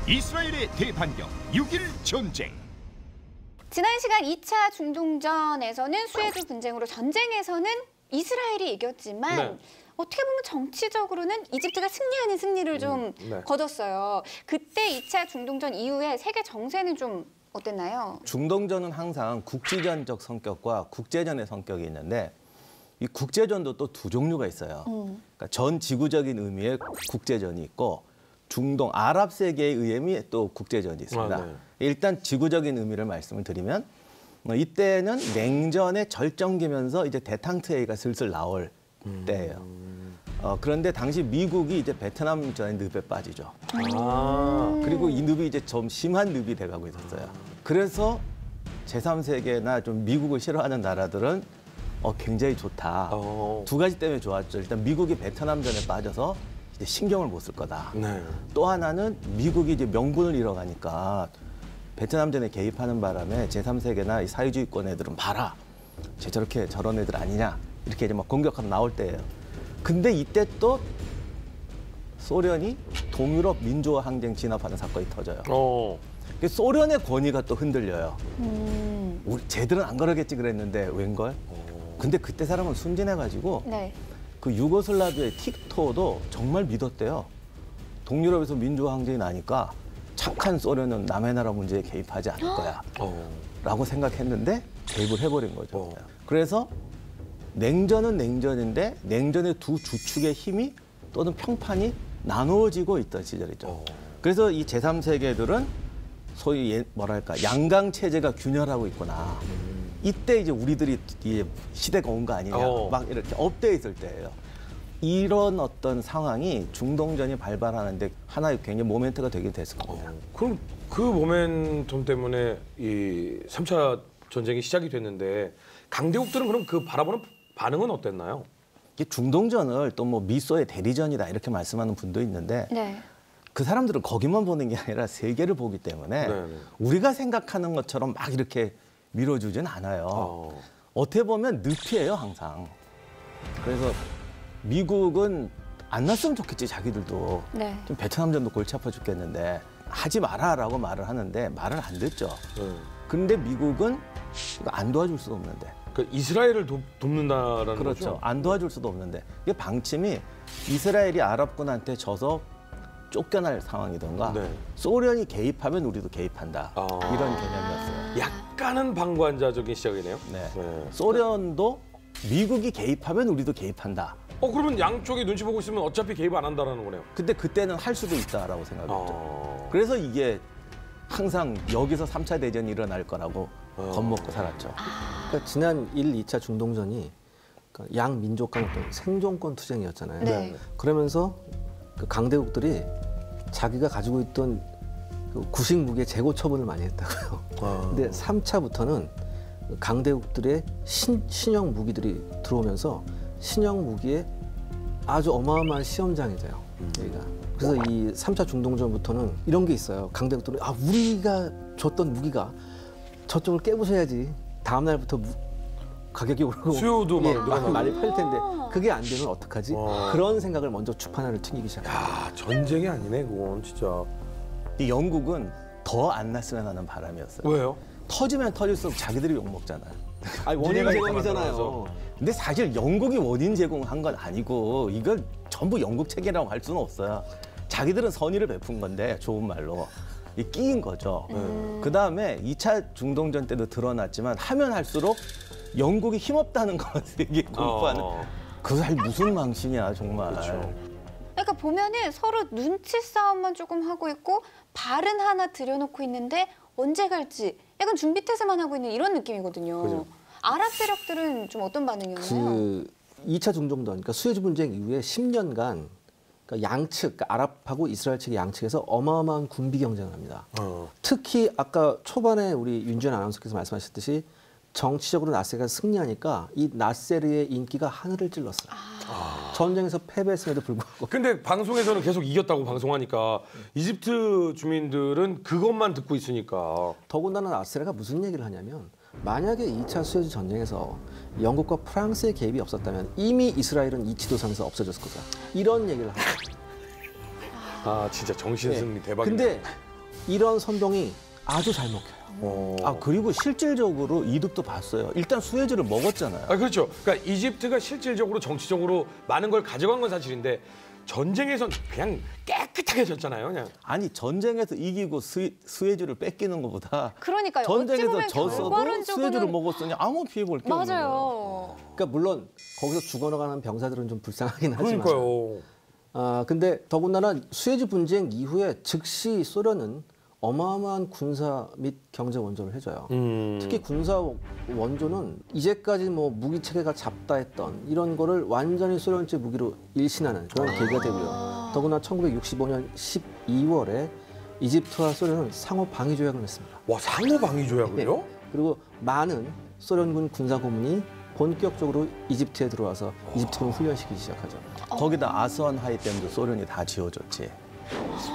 이스라엘의 대반격 6일 전쟁. 지난 시간 2차 중동전에서는 수에즈 분쟁으로 전쟁에서는 이스라엘이 이겼지만 네. 어떻게 보면 정치적으로는 이집트가 승리 아닌 승리를 좀 네. 거뒀어요. 그때 2차 중동전 이후에 세계 정세는 좀 어땠나요? 중동전은 항상 국지전적 성격과 국제전의 성격이 있는데 이 국제전도 또 두 종류가 있어요. 그러니까 전 지구적인 의미의 국제전이 있고 중동 아랍 세계의 의미 또 국제전이 있습니다. 아, 네. 일단 지구적인 의미를 말씀을 드리면 어, 이때는 냉전의 절정기면서 이제 대탕트회의가 슬슬 나올 때예요. 어, 그런데 당시 미국이 이제 베트남 전의 늪에 빠지죠. 아. 그리고 이 늪이 이제 좀 심한 늪이 돼가고 있었어요. 그래서 제3세계나 좀 미국을 싫어하는 나라들은 어, 굉장히 좋다. 어. 두 가지 때문에 좋았죠. 일단 미국이 베트남 전에 빠져서 이제 신경을 못 쓸 거다. 네. 또 하나는 미국이 이제 명분을 잃어가니까 베트남전에 개입하는 바람에 제3세계나 이 사회주의권 애들은 봐라. 쟤 저렇게 저런 애들 아니냐. 이렇게 이제 막 공격하러 나올 때예요. 근데 이때 또 소련이 동유럽 민주화 항쟁 진압하는 사건이 터져요. 어. 그 소련의 권위가 또 흔들려요. 우리 쟤들은 안 그러겠지 그랬는데 웬걸? 근데 그때 사람은 순진해가지고 네. 그 유고슬라비아의 틱토도 정말 믿었대요. 동유럽에서 민주화 항쟁이 나니까 착한 소련은 남의 나라 문제에 개입하지 않을 거야. 어. 라고 생각했는데 개입을 해버린 거죠. 어. 그래서 냉전은 냉전인데 냉전의 두 주축의 힘이 또는 평판이 나누어지고 있던 시절이죠. 어. 그래서 이 제3세계들은 소위 예- 뭐랄까 양강 체제가 균열하고 있구나. 이때 이제 우리들이 이 시대가 온 거 아니냐 어. 막 이렇게 up돼 있을 때예요. 이런 어떤 상황이 중동전이 발발하는데 하나의 굉장히 모멘트가 되게 됐을 겁니다. 그럼 그 모멘텀 때문에 이 3차 전쟁이 시작이 됐는데 강대국들은 그럼 그 바라보는 반응은 어땠나요? 이 중동전을 또 뭐 미소의 대리전이다 이렇게 말씀하는 분도 있는데 네. 그 사람들은 거기만 보는 게 아니라 세계를 보기 때문에 네, 네. 우리가 생각하는 것처럼 막 이렇게 밀어주진 않아요. 어. 어떻게 보면 늪이에요 항상. 그래서 미국은 안 났으면 좋겠지 자기들도. 네. 좀 베트남전도 골치 아파 죽겠는데 하지 마라라고 말을 하는데 말을 안 듣죠. 네. 근데 미국은 안 도와줄 수도 없는데. 그 이스라엘을 돕, 돕는다라는 그렇죠. 거죠? 안 도와줄 수도 없는데 이게 방침이 이스라엘이 아랍군한테 져서 쫓겨날 상황이던가 네. 소련이 개입하면 우리도 개입한다 아. 이런 개념이었어요. 약간은 방관자적인 시작이네요. 네. 네. 소련도 미국이 개입하면 우리도 개입한다. 어 그러면 양쪽이 눈치 보고 있으면 어차피 개입 안 한다라는 거네요. 근데 그때는 할 수도 있다라고 생각했죠. 어. 그래서 이게 항상 여기서 삼차 대전이 일어날 거라고 어. 겁먹고 살았죠. 그러니까 지난 1, 2차 중동전이 그양 민족 간 어떤 생존권 투쟁이었잖아요. 네. 그러면서 그 강대국들이 자기가 가지고 있던 그 구식 무기의 재고 처분을 많이 했다고요. 아. 근데 3차부터는 강대국들의 신, 신형 무기들이 들어오면서 신형 무기의 아주 어마어마한 시험장이 돼요. 여기가. 그래서 이 3차 중동전부터는 이런 게 있어요. 강대국들은 아 우리가 줬던 무기가 저쪽을 깨부셔야지. 다음 날부터 무- 가격이 오르고 수요도 막 예, 늘어나고. 많이 팔 텐데 그게 안 되면 어떡하지? 와. 그런 생각을 먼저 추판하를 튕기기 시작해요. 야 전쟁이 아니네 그건 진짜. 이 영국은 더 안 났으면 하는 바람이었어요. 왜요? 터지면 터질수록 자기들이 욕 먹잖아요. 아니 원인 제공이잖아요. 근데 사실 영국이 원인 제공한 건 아니고 이걸 전부 영국 책이라고 할 수는 없어요. 자기들은 선의를 베푼 건데 좋은 말로 이 끼인 거죠. 그 다음에 2차 중동전 때도 드러났지만 하면 할수록 영국이 힘없다는 거 되게 공부하는. 어. 그 사실 무슨 망신이야 정말. 그렇죠. 그러니까 보면은 서로 눈치 싸움만 조금 하고 있고 발은 하나 들여놓고 있는데 언제 갈지 약간 준비 태세만 하고 있는 이런 느낌이거든요. 그죠. 아랍 세력들은 좀 어떤 반응이었나요? 그 2차 중동전, 그러니까 수에즈 분쟁 이후에 10년간 그러니까 양측, 그러니까 아랍하고 이스라엘 측의 양측에서 어마어마한 군비 경쟁을 합니다. 어. 특히 아까 초반에 우리 윤지연 아나운서께서 말씀하셨듯이 정치적으로 나세가 승리하니까 이 나세르의 인기가 하늘을 찔렀어요. 전쟁에서 패배했음에도 불구하고 근데 방송에서는 계속 이겼다고 방송하니까 이집트 주민들은 그것만 듣고 있으니까 더군다나 나세르가 무슨 얘기를 하냐면 만약에 2차 수에즈 전쟁에서 영국과 프랑스의 개입이 없었다면 이미 이스라엘은 이 지도상에서 없어졌을 거다. 이런 얘기를 합니다. 아 진짜 정신승리 대박이네. 근데 이런 선동이 아주 잘 먹혀요. 어. 아 그리고 실질적으로 이득도 봤어요. 일단 수혜주를 먹었잖아요. 아 그렇죠. 그러니까 이집트가 실질적으로 정치적으로 많은 걸 가져간 건 사실인데 전쟁에선 그냥 깨끗하게 졌잖아요. 그냥. 아니 전쟁에서 이기고 수, 수혜주를 뺏기는 것보다 그러니까요. 전쟁에서 졌어도 결과론적으로는- 수혜주를 먹었으니 아무 피해 볼 게 없는 거예요. 맞아요. 그러니까 물론 거기서 죽어나가는 병사들은 좀 불쌍하긴 하지만 그러니까요. 아 근데 더군다나 수에즈 분쟁 이후에 즉시 소련은 어마어마한 군사 및 경제 원조를 해줘요. 음. 특히 군사 원조는 이제까지 뭐 무기 체계가 잡다 했던 이런 거를 완전히 소련제 무기로 일신하는 그런 계기가 되고요. 더구나 1965년 12월에 이집트와 소련은 상호 방위 조약을 맺습니다. 와 상호 방위 조약을요? 그리고 많은 소련군 군사 고문이 본격적으로 이집트에 들어와서 이집트군 훈련시키기 시작하죠. 거기다 아스완 하이댐도 소련이 다 지어줬지.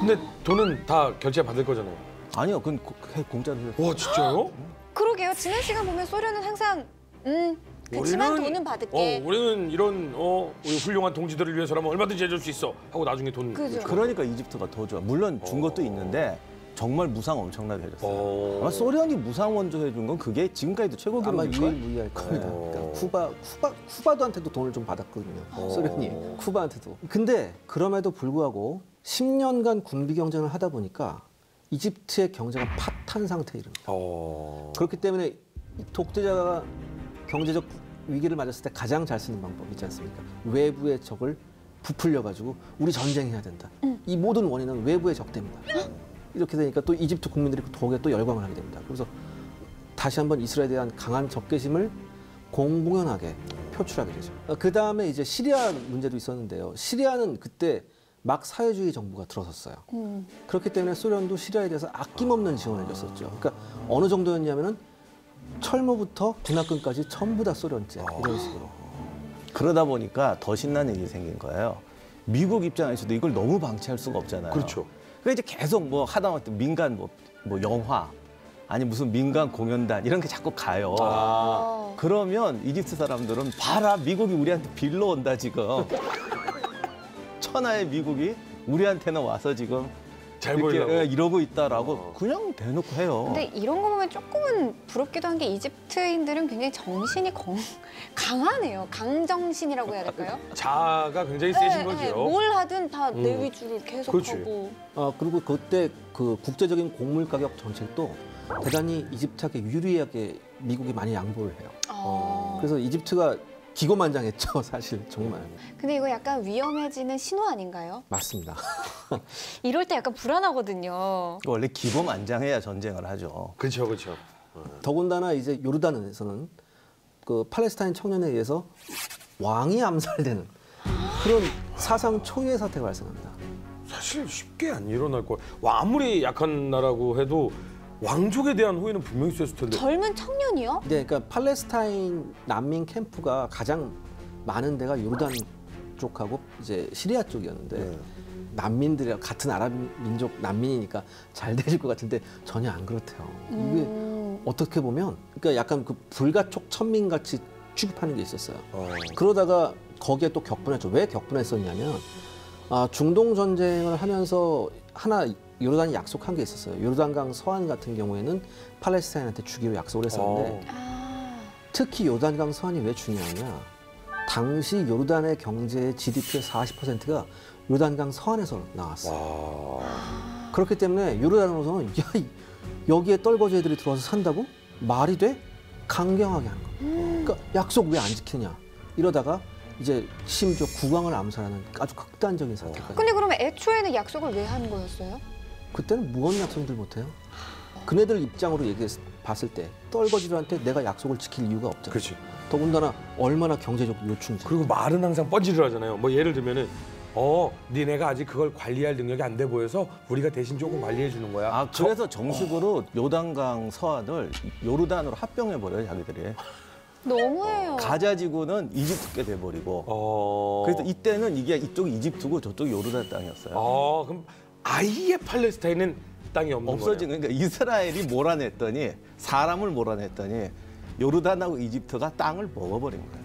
근데 돈은 다 결제 받을 거잖아요. 아니요, 그건 고- 해- 공짜로 해줬어요. 와 진짜요? 그러게요. 지난 시간 보면 소련은 항상 음 그렇지만 우리는- 돈은 받을게. 어, 우리는 이런 어 우리 훌륭한 동지들을 위해서라면 얼마든지 해줄 수 있어 하고 나중에 돈. 그죠. 그러니까 이집트가 더 좋아. 물론 준 것도 어. 있는데 정말 무상 엄청나게 해줬어요. 어. 아마 소련이 무상 원조 해준 건 그게 지금까지도 최고 아마 기록일 걸. 유일무이할 겁니다. 어. 그러니까 쿠바, 쿠바, 쿠바도한테도 돈을 좀 받았거든요. 어. 소련이 쿠바한테도. 근데 그럼에도 불구하고 10년간 군비 경쟁을 하다 보니까 이집트의 경제가 파탄 상태에 이릅니다. 어. 그렇기 때문에 이 독재자가 경제적 위기를 맞았을 때 가장 잘 쓰는 방법 있지 않습니까? 외부의 적을 부풀려 가지고 우리 전쟁해야 된다. 이 모든 원인은 외부의 적 때문이다. 이렇게 되니까 또 이집트 국민들이 거기에 또 열광을 하게 됩니다. 그래서 다시 한번 이스라엘에 대한 강한 적개심을 공공연하게 표출하게 되죠. 그 다음에 이제 시리아 문제도 있었는데요. 시리아는 그때 막 사회주의 정부가 들어섰어요. 음. 그렇기 때문에 소련도 시리아에 대해서 아낌없는 지원을 해줬었죠. 그러니까 어느 정도였냐면은 철모부터 군합군까지 전부 다 소련제 이런 식으로. 그러다 보니까 더 신나는 일이 생긴 거예요. 미국 입장에서도 이걸 너무 방치할 수가 없잖아요. 그렇죠. 그러니까 이제 계속 뭐 하다못해 민간 뭐, 뭐 영화 아니 무슨 민간 공연단 이런 게 자꾸 가요. 어. 그러면 이집트 사람들은 봐라 미국이 우리한테 빌러 온다 지금. 천하의 미국이 우리한테는 와서 지금 잘 이렇게 보이려고. 예, 이러고 있다라고 어. 그냥 대놓고 해요. 근데 이런 거 보면 조금은 부럽기도 한 게 이집트인들은 굉장히 정신이 건, 강하네요. 강정신이라고 해야 될까요? 자아가 굉장히 세신 네, 거죠. 네, 뭘 하든 다내 음. 위주로 계속 그렇지. 하고. 아 그리고 그때 그 국제적인 곡물 가격 정책도 대단히 이집트에게 유리하게 미국이 많이 양보를 해요. 어. 그래서 이집트가 기고만장했죠, 사실 정말. 근데 이거 약간 위험해지는 신호 아닌가요? 맞습니다. 이럴 때 약간 불안하거든요. 원래 기범안장해야 전쟁을 하죠. 그렇죠, 그렇죠. 더군다나 이제 요르단에서는 그 팔레스타인 청년에 의해서 왕이 암살되는 그런 사상 초유의 사태가 발생합니다. 사실 쉽게 안 일어날 거. 와 아무리 약한 나라고 해도 왕족에 대한 호의는 분명히 있었을 텐데. 젊은 청년이요? 네, 그러니까 팔레스타인 난민 캠프가 가장 많은 데가 요르단 쪽하고 이제 시리아 쪽이었는데 네. 난민들이랑 같은 아랍 민족 난민이니까 잘 되실 것 같은데 전혀 안 그렇대요. 이게 음. 어떻게 보면 그러니까 약간 그 불가촉 천민 같이 취급하는 게 있었어요. 어. 그러다가 거기에 또 격분했죠. 왜 격분했었냐면 아, 중동 전쟁을 하면서 하나 요르단이 약속한 게 있었어요. 요르단강 서안 같은 경우에는 팔레스타인한테 주기로 약속을 했었는데 아. 특히 요르단강 서안이 왜 중요하냐? 당시 요르단의 경제의 GDP의 40%가 요르단강 서안에서 나왔어요. 와. 그렇기 때문에 요르단으로서는 야, 이- 여기에 떨거지 애들이 들어와서 산다고? 말이 돼? 강경하게 한 거예요. 그러니까 약속 왜 안 지키냐 이러다가 이제 심지어 국왕을 암살하는 아주 극단적인 사태까지. 근데 그러면 애초에는 약속을 왜 한 거였어요? 그때는 무언 약속들 못해요. 그네들 입장으로 얘기해 봤을 때 떨거지들한테 내가 약속을 지킬 이유가 없잖아요. 그렇지. 더군다나 얼마나 경제적 요충지. 그리고 말은 항상 뻔질을 하잖아요. 뭐 예를 들면은 어, 니네가 아직 그걸 관리할 능력이 안 돼 보여서 우리가 대신 조금 관리해 주는 거야. 아 그래서 정식으로 요단강 서안을 요르단으로 합병해 버려요 자기들이. 너무해요. 가자 지구는 이집트께 돼버리고. 어. 그래서 이때는 이게 이쪽이 이집트고 저쪽이 요르단 땅이었어요. 아, 그럼 아예 팔레스타인은 땅이 없는 없어진 거네요. 그러니까 이스라엘이 몰아냈더니 사람을 몰아냈더니 요르단하고 이집트가 땅을 먹어버린 거예요.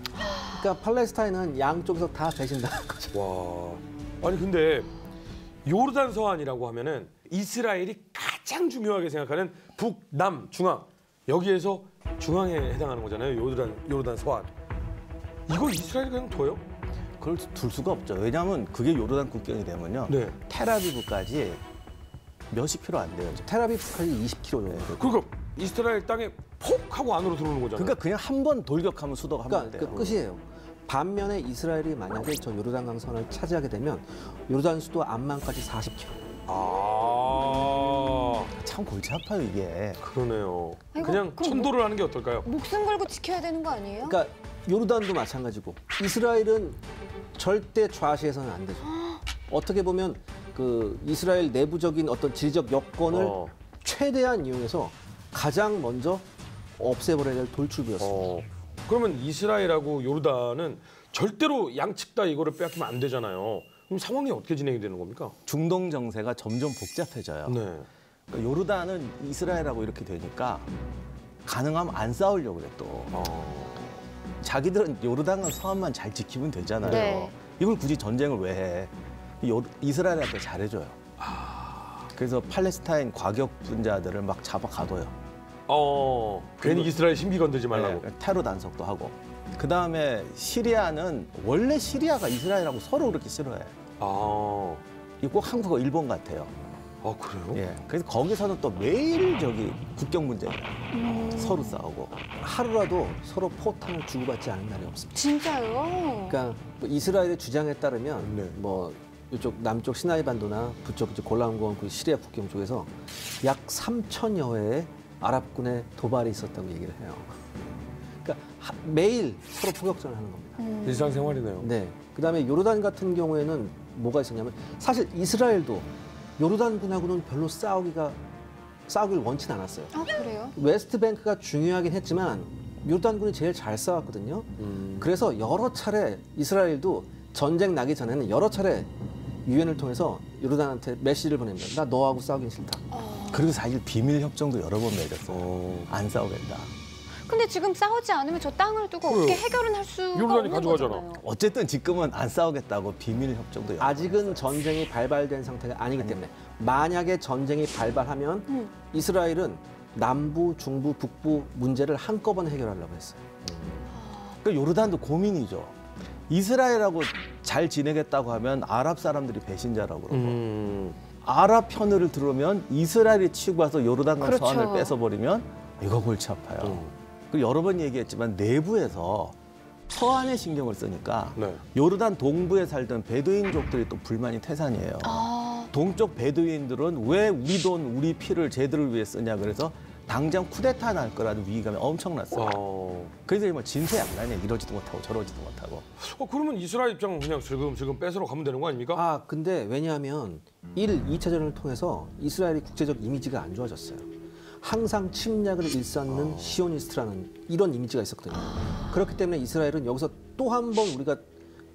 그러니까 팔레스타인은 양쪽에서 다 배신당한 거죠. 와. 아니 근데 요르단 서안이라고 하면은 이스라엘이 가장 중요하게 생각하는 북남 중앙 여기에서 중앙에 해당하는 거잖아요. 요르단 요르단 서안. 이거 이스라엘이 그냥 둬요? 그걸 둘 수가 없죠. 왜냐하면 그게 요르단 국경이 되면요. 네. 테라비브까지 몇십 킬로 안 돼요. 테라비프까지 20km 정도. 돼요. 그러니까 이스라엘 땅에 폭 하고 안으로 들어오는 거잖아요. 그러니까 그냥 한 번 돌격하면 수도가 한번 그러니까 돼요. 그 끝이에요. 반면에 이스라엘이 만약에 저 요르단 강 선을 차지하게 되면 요르단 수도 암만까지 40km. 아참 골치 아파요 이게. 그러네요. 아이고, 그냥 천도를 하는 게 어떨까요? 목숨 걸고 지켜야 되는 거 아니에요? 그러니까 요르단도 마찬가지고 이스라엘은 절대 좌시해서는 안 되죠. 어떻게 보면 그 이스라엘 내부적인 어떤 지리적 여건을 어. 최대한 이용해서 가장 먼저 없애버려야 될 돌출부였어요. 어. 그러면 이스라엘하고 요르단은 절대로 양측 다 이거를 빼앗기면 안 되잖아요. 그럼 상황이 어떻게 진행이 되는 겁니까? 중동 정세가 점점 복잡해져요. 네. 그러니까 요르단은 이스라엘하고 이렇게 되니까 가능하면 안 싸우려고 그래 또. 어. 자기들은 요르단강 서안만 잘 지키면 되잖아요. 네. 이걸 굳이 전쟁을 왜 해? 요- 이스라엘한테 잘해줘요. 그래서 팔레스타인 과격 분자들을 막 잡아 가둬요. 어. 괜히 이스라엘 신비 건들지 말라고. 네, 테러 단속도 하고. 그 다음에 시리아는 원래 시리아가 이스라엘하고 서로 그렇게 싫어해. 아. 이거 꼭 한국과 일본 같아요. 아 그래요? 예. 그래서 거기서는 또 매일 저기 국경 문제예요. 음. 서로 싸우고. 하루라도 서로 포탄을 주고받지 않은 날이 없습니다. 진짜요? 그러니까 뭐 이스라엘의 주장에 따르면 네. 뭐 이쪽 남쪽 시나이 반도나 북쪽 골란공원 그 시리아 국경 쪽에서 약 3천여 회의 아랍군의 도발이 있었다고 얘기를 해요. 그러니까 하- 매일 서로 포격전을 하는 겁니다. 음. 일상생활이네요. 네. 그다음에 요르단 같은 경우에는 뭐가 있었냐면 사실 이스라엘도 요르단군하고는 별로 싸우기가 싸우길 원치 않았어요. 아 그래요? 웨스트뱅크가 중요하긴 했지만 요르단군이 제일 잘 싸웠거든요. 음. 그래서 여러 차례 이스라엘도 전쟁 나기 전에는 여러 차례 유엔을 통해서 요르단한테 메시지를 보냅니다. 나 너하고 싸우긴 싫다. 그리고 사실 비밀 협정도 여러 번 맺었어요. 어. 안 싸우겠다. 근데 지금 싸우지 않으면 저 땅을 두고. 어떻게 해결은 할 수가 없는 가져가잖아. 거잖아요. 어쨌든 지금은 안 싸우겠다고 비밀 협정도 아직은 전쟁이 발발된 상태가 아니기 때문에 만약에 전쟁이 발발하면 음. 이스라엘은 남부, 중부, 북부 문제를 한꺼번에 해결하려고 했어요. 그러니까 요르단도 고민이죠. 이스라엘하고 잘 지내겠다고 하면 아랍 사람들이 배신자라고 그러고 음. 아랍 편을 들으면 이스라엘이 치고 와서 요르단강 그렇죠. 서안을 뺏어버리면 이거 골치 아파요. 음. 그리고 여러 번 얘기했지만 내부에서 서안에 신경을 쓰니까 네. 요르단 동부에 살던 베두인족들이 또 불만이 태산이에요. 아, 동쪽 베두인들은 왜 우리 돈, 우리 피를 쟤들을 위해 쓰냐 그래서 당장 쿠데타 날 거라는 위기감이 엄청났어요. 어. 그래서 뭐 진퇴양난이야 이러지도 못하고 저러지도 못하고. 어 그러면 이스라엘 입장은 그냥 슬금슬금 뺏으러 가면 되는 거 아닙니까? 아, 근데 왜냐하면 일, 이차전을 통해서 이스라엘이 국제적 이미지가 안 좋아졌어요. 항상 침략을 일삼는 시오니스트라는 이런 이미지가 있었거든요. 그렇기 때문에 이스라엘은 여기서 또 한 번 우리가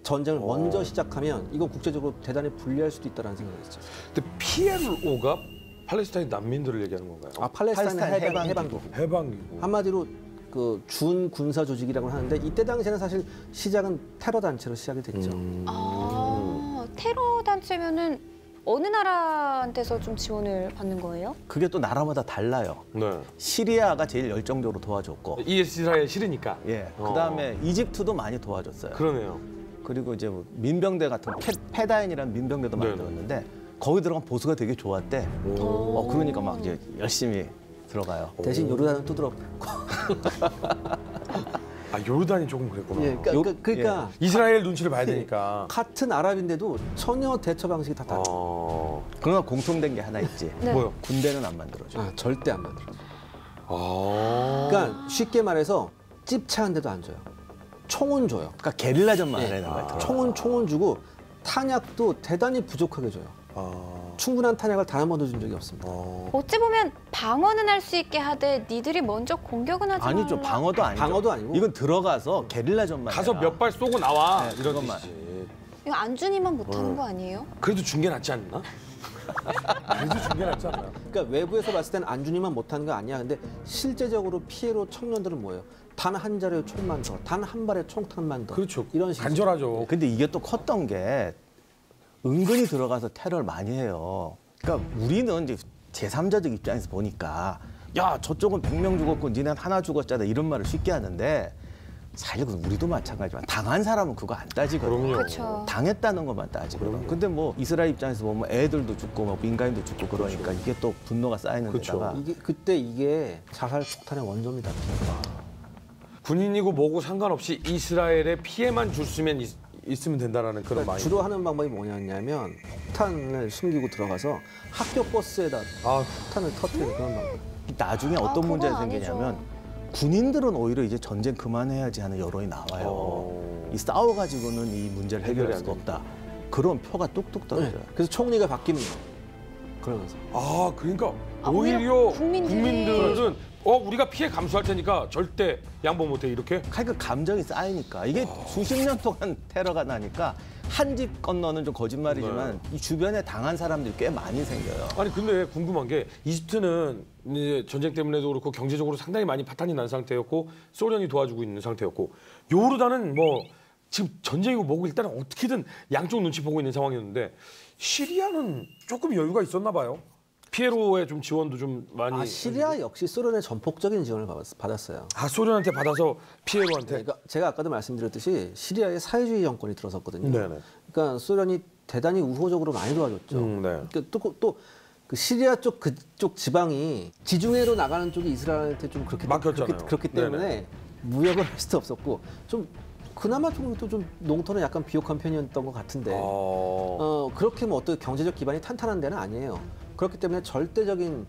전쟁을 먼저 시작하면 이건 국제적으로 대단히 불리할 수도 있다는 생각을 했죠. 근데 PLO가 팔레스타인 난민들을 얘기하는 건가요? 아, 팔레스타인 해방. 해방도. 해방이고. 한마디로 그 준 군사 조직이라고 하는데 이때 당시에는 사실 시작은 테러 단체로 시작이 됐죠. 음. 아 테러 단체면은 어느 나라한테서 좀 지원을 받는 거예요? 그게 또 나라마다 달라요. 네. 시리아가 제일 열정적으로 도와줬고, 이스라엘 싫으니까. 예. 어. 그다음에 이집트도 많이 도와줬어요. 그러네요. 그리고 이제 뭐 민병대 같은 페, 페다인이라는 민병대도 네네. 만들었는데 거기 들어간 보수가 되게 좋았대. 어, 그러니까 막 이제 열심히 들어가요. 대신 요르단은 두드럽고 아 요르단이 조금 그랬구나. 예, 그러니까, 요- 그러니까, 그러니까 이스라엘 눈치를 봐야 되니까. 같은 아랍인데도 전혀 대처 방식이 다 달라. 요 어. 그러나 공통된 게 하나 있지. 네. 뭐요? 군대는 안 만들어줘. 아, 절대 안 만들어. 아. 그러니까 쉽게 말해서 찝채한 데도 안 줘요. 총은 줘요. 그러니까 게릴라전만 예. 하는 거야. 총은 총은 주고 탄약도 대단히 부족하게 줘요. 아. 충분한 탄약을 단 한 번도 준 적이 없습니다. 어. 어찌 보면 방어는 할 수 있게 하되 니들이 먼저 공격은 하지 아니죠. 말라. 방어도 아니죠. 방어도 아니고. 이건 들어가서 게릴라전만 가서. 몇 발 쏘고 나와 네, 이런. 뜻이지. 이거 안준이만 못하는 거 아니에요? 그래도 준 게 낫지 않나? 그래도 준 게 낫지 않나? 그러니까 외부에서 봤을 때는 안준이만 못하는 거 아니야. 근데 실제적으로 피해로 청년들은 뭐예요? 단한 자루의 총만 더, 단 한 발의 총탄만 더. 그렇죠. 이런 식으로. 간절하죠. 근데 이게 또 컸던 게 은근히 들어가서 테러를 많이 해요. 그러니까 우리는 이제 제3자적 입장에서 보니까 야 저쪽은 100명 죽었고 니네는 하나 죽었잖아 이런 말을 쉽게 하는데 사실 그 우리도 마찬가지지만 당한 사람은 그거 안 따지거든요. 그럼요. 그렇죠. 당했다는 것만 따지거든. 그럼요. 근데 뭐 이스라엘 입장에서 보면 애들도 죽고 뭐 민간인도 죽고 그러니까 이게 또 분노가 쌓이는 그렇죠. 데다가 이게 그때 이게 자살 폭탄의 원조입니다. 군인이고 뭐고 상관없이 이스라엘에 피해만 줬으면 있, 있으면 된다라는 그런 그러니까. 주로 하는 방법이 뭐냐면 폭탄을 숨기고 들어가서 학교 버스에다 아, 폭탄을 터뜨리는 그런 방법. 나중에 아, 어떤 그건 문제가 아니죠. 생기냐면 군인들은 오히려 이제 전쟁 그만해야지 하는 여론이 나와요. 어. 이 싸워가지고는 이 문제를 해결할 수가 안 없다. 그런 표가 뚝뚝 떨어져요. 네. 그래서 총리가 바뀌는 거. 그러면서. 아 그러니까 아, 오히려 오히려 국민들이- 국민들은 어 우리가 피해 감수할 테니까 절대 양보 못해 이렇게. 그러니까 감정이 쌓이니까 이게 수십 년 동안 테러가 나니까 한 집 건너는 좀 거짓말이지만 이 주변에 당한 사람들이 꽤 많이 생겨요. 아니 근데 궁금한 게 이집트는 이제 전쟁 때문에도 그렇고 경제적으로 상당히 많이 파탄이 난 상태였고 소련이 도와주고 있는 상태였고 요르단은 뭐 지금 전쟁이고 뭐고 일단 은 어떻게든 양쪽 눈치 보고 있는 상황이었는데 시리아는 조금 여유가 있었나 봐요. 피에로의 좀 지원도 좀 많이 아, 시리아 역시 소련의 전폭적인 지원을 받았- 받았어요. 아 소련한테 받아서 피에로한테 그러니까 제가 아까도 말씀드렸듯이 시리아에 사회주의 정권이 들어섰거든요. 네네. 그러니까 소련이 대단히 우호적으로 많이 도와줬죠. 음, 네. 그러니까 또그 시리아 쪽 그쪽 지방이 지중해로 나가는 쪽이 이스라엘한테 좀 그렇게 막혔잖아요. 그렇기, 그렇기 때문에 무역을 할 수도 없었고 좀 그나마 좀, 또좀 농토는 약간 비옥한 편이었던 것 같은데 어... 어, 그렇게 뭐 어떤 경제적 기반이 탄탄한 데는 아니에요. 그렇기 때문에 절대적인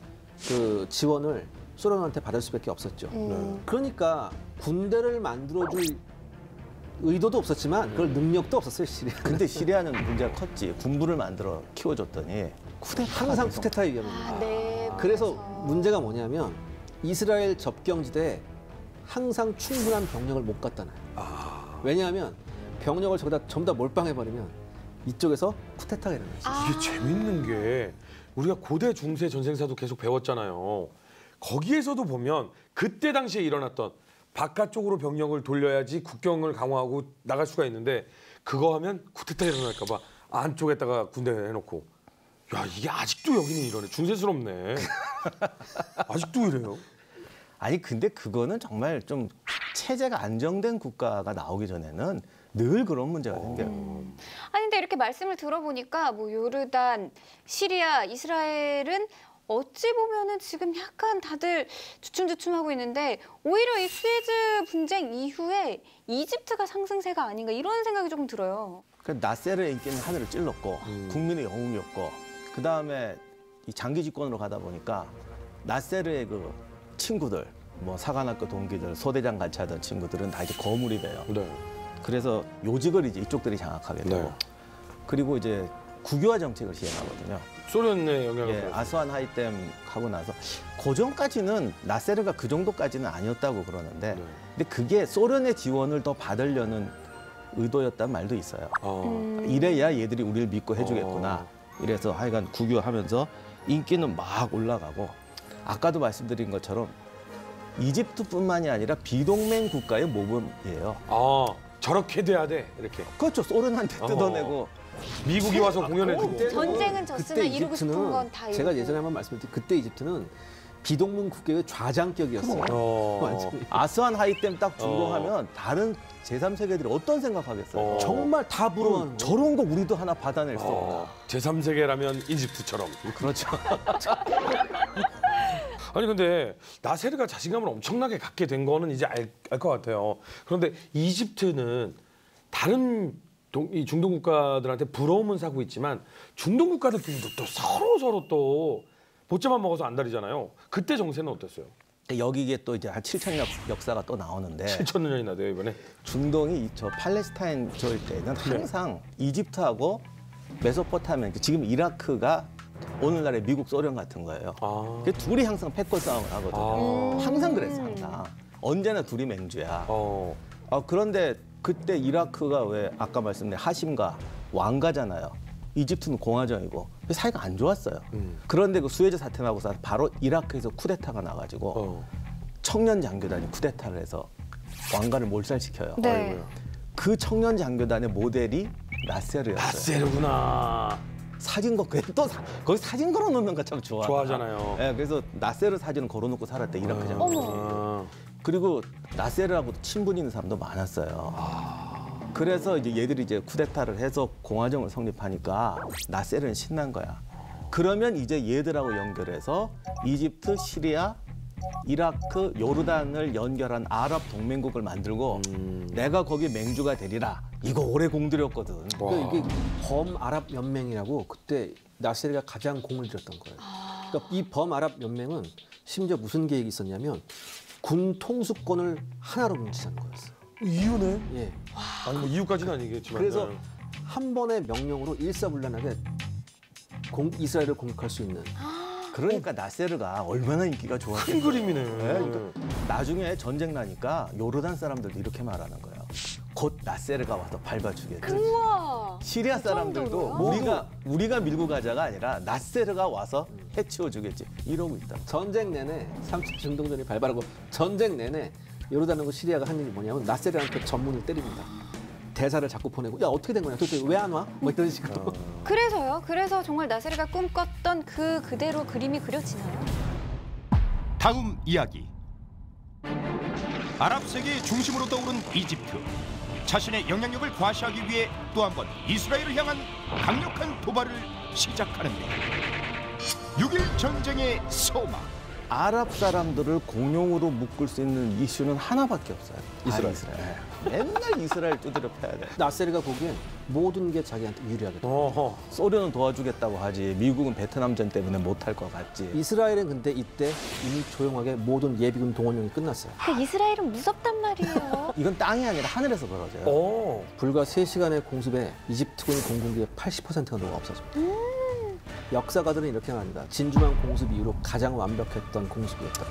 그 지원을 소련한테 받을 수밖에 없었죠. 음. 그러니까 군대를 만들어줄 의도도 없었지만 그럴 능력도 없었어요 시리아. 근데 시리아는 문제가 컸지. 군부를 만들어 키워줬더니 쿠데타가 항상 쿠데타의 위험입니다. 아, 네. 그래서. 문제가 뭐냐면 이스라엘 접경지대에 항상 충분한 병력을 못 갖다 놔요. 아, 왜냐하면 병력을 저기다 전부 다 몰빵해버리면 이쪽에서 쿠데타가 일어나요. 아. 이게 재밌는 게 우리가 고대 중세 전생사도 계속 배웠잖아요. 거기에서도 보면 그때 당시에 일어났던 바깥쪽으로 병력을 돌려야지 국경을 강화하고 나갈 수가 있는데 그거 하면 쿠데타 일어날까 봐 안쪽에다가 군대 해놓고 야 이게 아직도 여기는 이러네 중세스럽네 아직도 이래요 아니 근데 그거는 정말 좀 체제가 안정된 국가가 나오기 전에는 늘 그런 문제가 생겨요. 아니 근데 이렇게 말씀을 들어보니까 뭐 요르단, 시리아, 이스라엘은 어찌 보면은 지금 약간 다들 주춤주춤하고 있는데 오히려 이 수에즈 분쟁 이후에 이집트가 상승세가 아닌가 이런 생각이 조금 들어요. 그 나세르의 인기는 하늘을 찔렀고 음. 국민의 영웅이었고 그 다음에 이 장기 집권으로 가다 보니까 나세르의 그 친구들 뭐 사관학교 동기들 소대장 같이 하던 친구들은 다 이제 거물이 돼요. 네. 그래서 요직을 이제 이쪽들이 장악하게 되고 네. 그리고 이제 국유화 정책을 시행하거든요. 소련의 영향을 예. 아스완 하이댐 하고 나서 그 전까지는 나세르가 그 정도까지는 아니었다고 그러는데 네. 근데 그게 소련의 지원을 더 받으려는 의도였단 말도 있어요. 어. 음. 이래야 얘들이 우리를 믿고 해주겠구나. 이래서 하여간 국유하면서 인기는 막 올라가고 아까도 말씀드린 것처럼 이집트뿐만이 아니라 비동맹 국가의 모범이에요. 아 저렇게 돼야 돼 이렇게 그렇죠. 소련한테. 뜯어내고 미국이 와서 공연해주고 전쟁은 졌으나 이루고 싶은 건다 제가 이루고. 예전에 한번 말씀드린 그때 이집트는 비동맹 국가의 좌장격이었어요. 어. 아스완 하이댐 딱 준공하면 다른 제3세계들이 어떤 생각하겠어요? 어. 정말 다 부러워하는 거예요. 저런 거 우리도 하나 받아낼 수 없나? 어, 제3세계라면 이집트처럼 그렇죠. 아니 근데 나세르가 자신감을 엄청나게 갖게 된 거는 이제 알 것 같아요. 그런데 이집트는 다른 동, 이 중동 국가들한테 부러움은 사고 있지만 중동 국가들끼리도 또 서로 서로 또 보자만 먹어서 안달이잖아요. 그때 정세는 어땠어요? 여기에 또 이제 한 7천 년 역사가 또 나오는데 7천 년이나 돼요 이번에. 중동이 저 팔레스타인 저 때는 항상 이집트하고 메소포타미아 지금 이라크가 오늘날의 미국 소련 같은 거예요. 아. 그 둘이 항상 패권 싸움을 하거든요. 아. 항상 그랬어 항상. 언제나 둘이 맹주야. 어. 아, 그런데 그때 이라크가 왜 아까 말씀드린 하심과 왕가잖아요. 이집트는 공화정이고 사이가 안 좋았어요. 음. 그런데 그 수에즈 사태 나고서 바로 이라크에서 쿠데타가 나가지고 어. 청년 장교단이 쿠데타를 해서 왕가를 몰살시켜요. 네. 그 청년 장교단의 모델이 나세르였어요. 나세르구나. 사진 거 또 사, 거기 사진 걸어 놓는 거 참 좋아. 좋아하잖아요. 예, 그래서 나세르 사진을 걸어 놓고 살았대 장교. 어머. 아. 그리고 나세르하고 친분 있는 사람도 많았어요. 그래서 이제 얘들이 이제 쿠데타를 해서 공화정을 성립하니까 나세르는 신난 거야. 그러면 이제 얘들하고 연결해서 이집트, 시리아, 이라크, 요르단을 연결한 아랍 동맹국을 만들고 음. 내가 거기 맹주가 되리라. 이거 오래 공들였거든. 와. 그러니까 이게 범아랍 연맹이라고 그때 나세르가 가장 공을 들였던 거예요. 그러니까 이 범아랍 연맹은 심지어 무슨 계획이 있었냐면 군 통수권을 하나로 뭉치자는 거였어요. 이유네? 예. 아니 뭐 이유까지는 아니겠지만. 그래서 한 번의 명령으로 일사불란하게 공, 이스라엘을 공격할 수 있는 그러니까 나세르가 얼마나 인기가 큰 좋았겠어요. 그림이네. 그러니까 나중에 전쟁 나니까 요르단 사람들도 이렇게 말하는 거예요. 곧 나세르가 와서 밟아주겠지. 우와. 시리아 그 사람들도? 우리가 우리가 밀고 가자가 아니라 나세르가 와서 해치워 주겠지. 이러고 있다. 전쟁 내내 삼십 중동전이 발발하고 전쟁 내내 요르단하고 시리아가 한 일이 뭐냐면 나세르한테 전문을 때립니다. 대사를 자꾸 보내고 야 어떻게 된 거냐 도대체 왜 안 와? 뭐 이런 식으로 그래서요. 그래서 정말 나세르가 꿈꿨던 그 그대로 그림이 그려지나요? 다음 이야기. 아랍 세계의 중심으로 떠오른 이집트. 자신의 영향력을 과시하기 위해 또 한 번 이스라엘을 향한 강력한 도발을 시작하는데 6일 전쟁의 소마. 아랍 사람들을 공용으로 묶을 수 있는 이슈는 하나밖에 없어요. 이스라엘. 아, 이스라엘. 맨날 이스라엘 두드려 패야 돼. 나세르가 보기엔 모든 게 자기한테 유리하거든. 어허. 소련은 도와주겠다고 하지. 미국은 베트남전 때문에 못할 것 같지. 이스라엘은 근데 이때 이미 조용하게 모든 예비군 동원령이 끝났어요. 그 이스라엘은 무섭단 말이에요. 이건 땅이 아니라 하늘에서 벌어져요. 어. 불과 3시간의 공습에 이집트군 공군기의 80%가 녹아 없어집니다. 역사가들은 이렇게 말합니다. 진주만 공습 이후로 가장 완벽했던 공습이었다.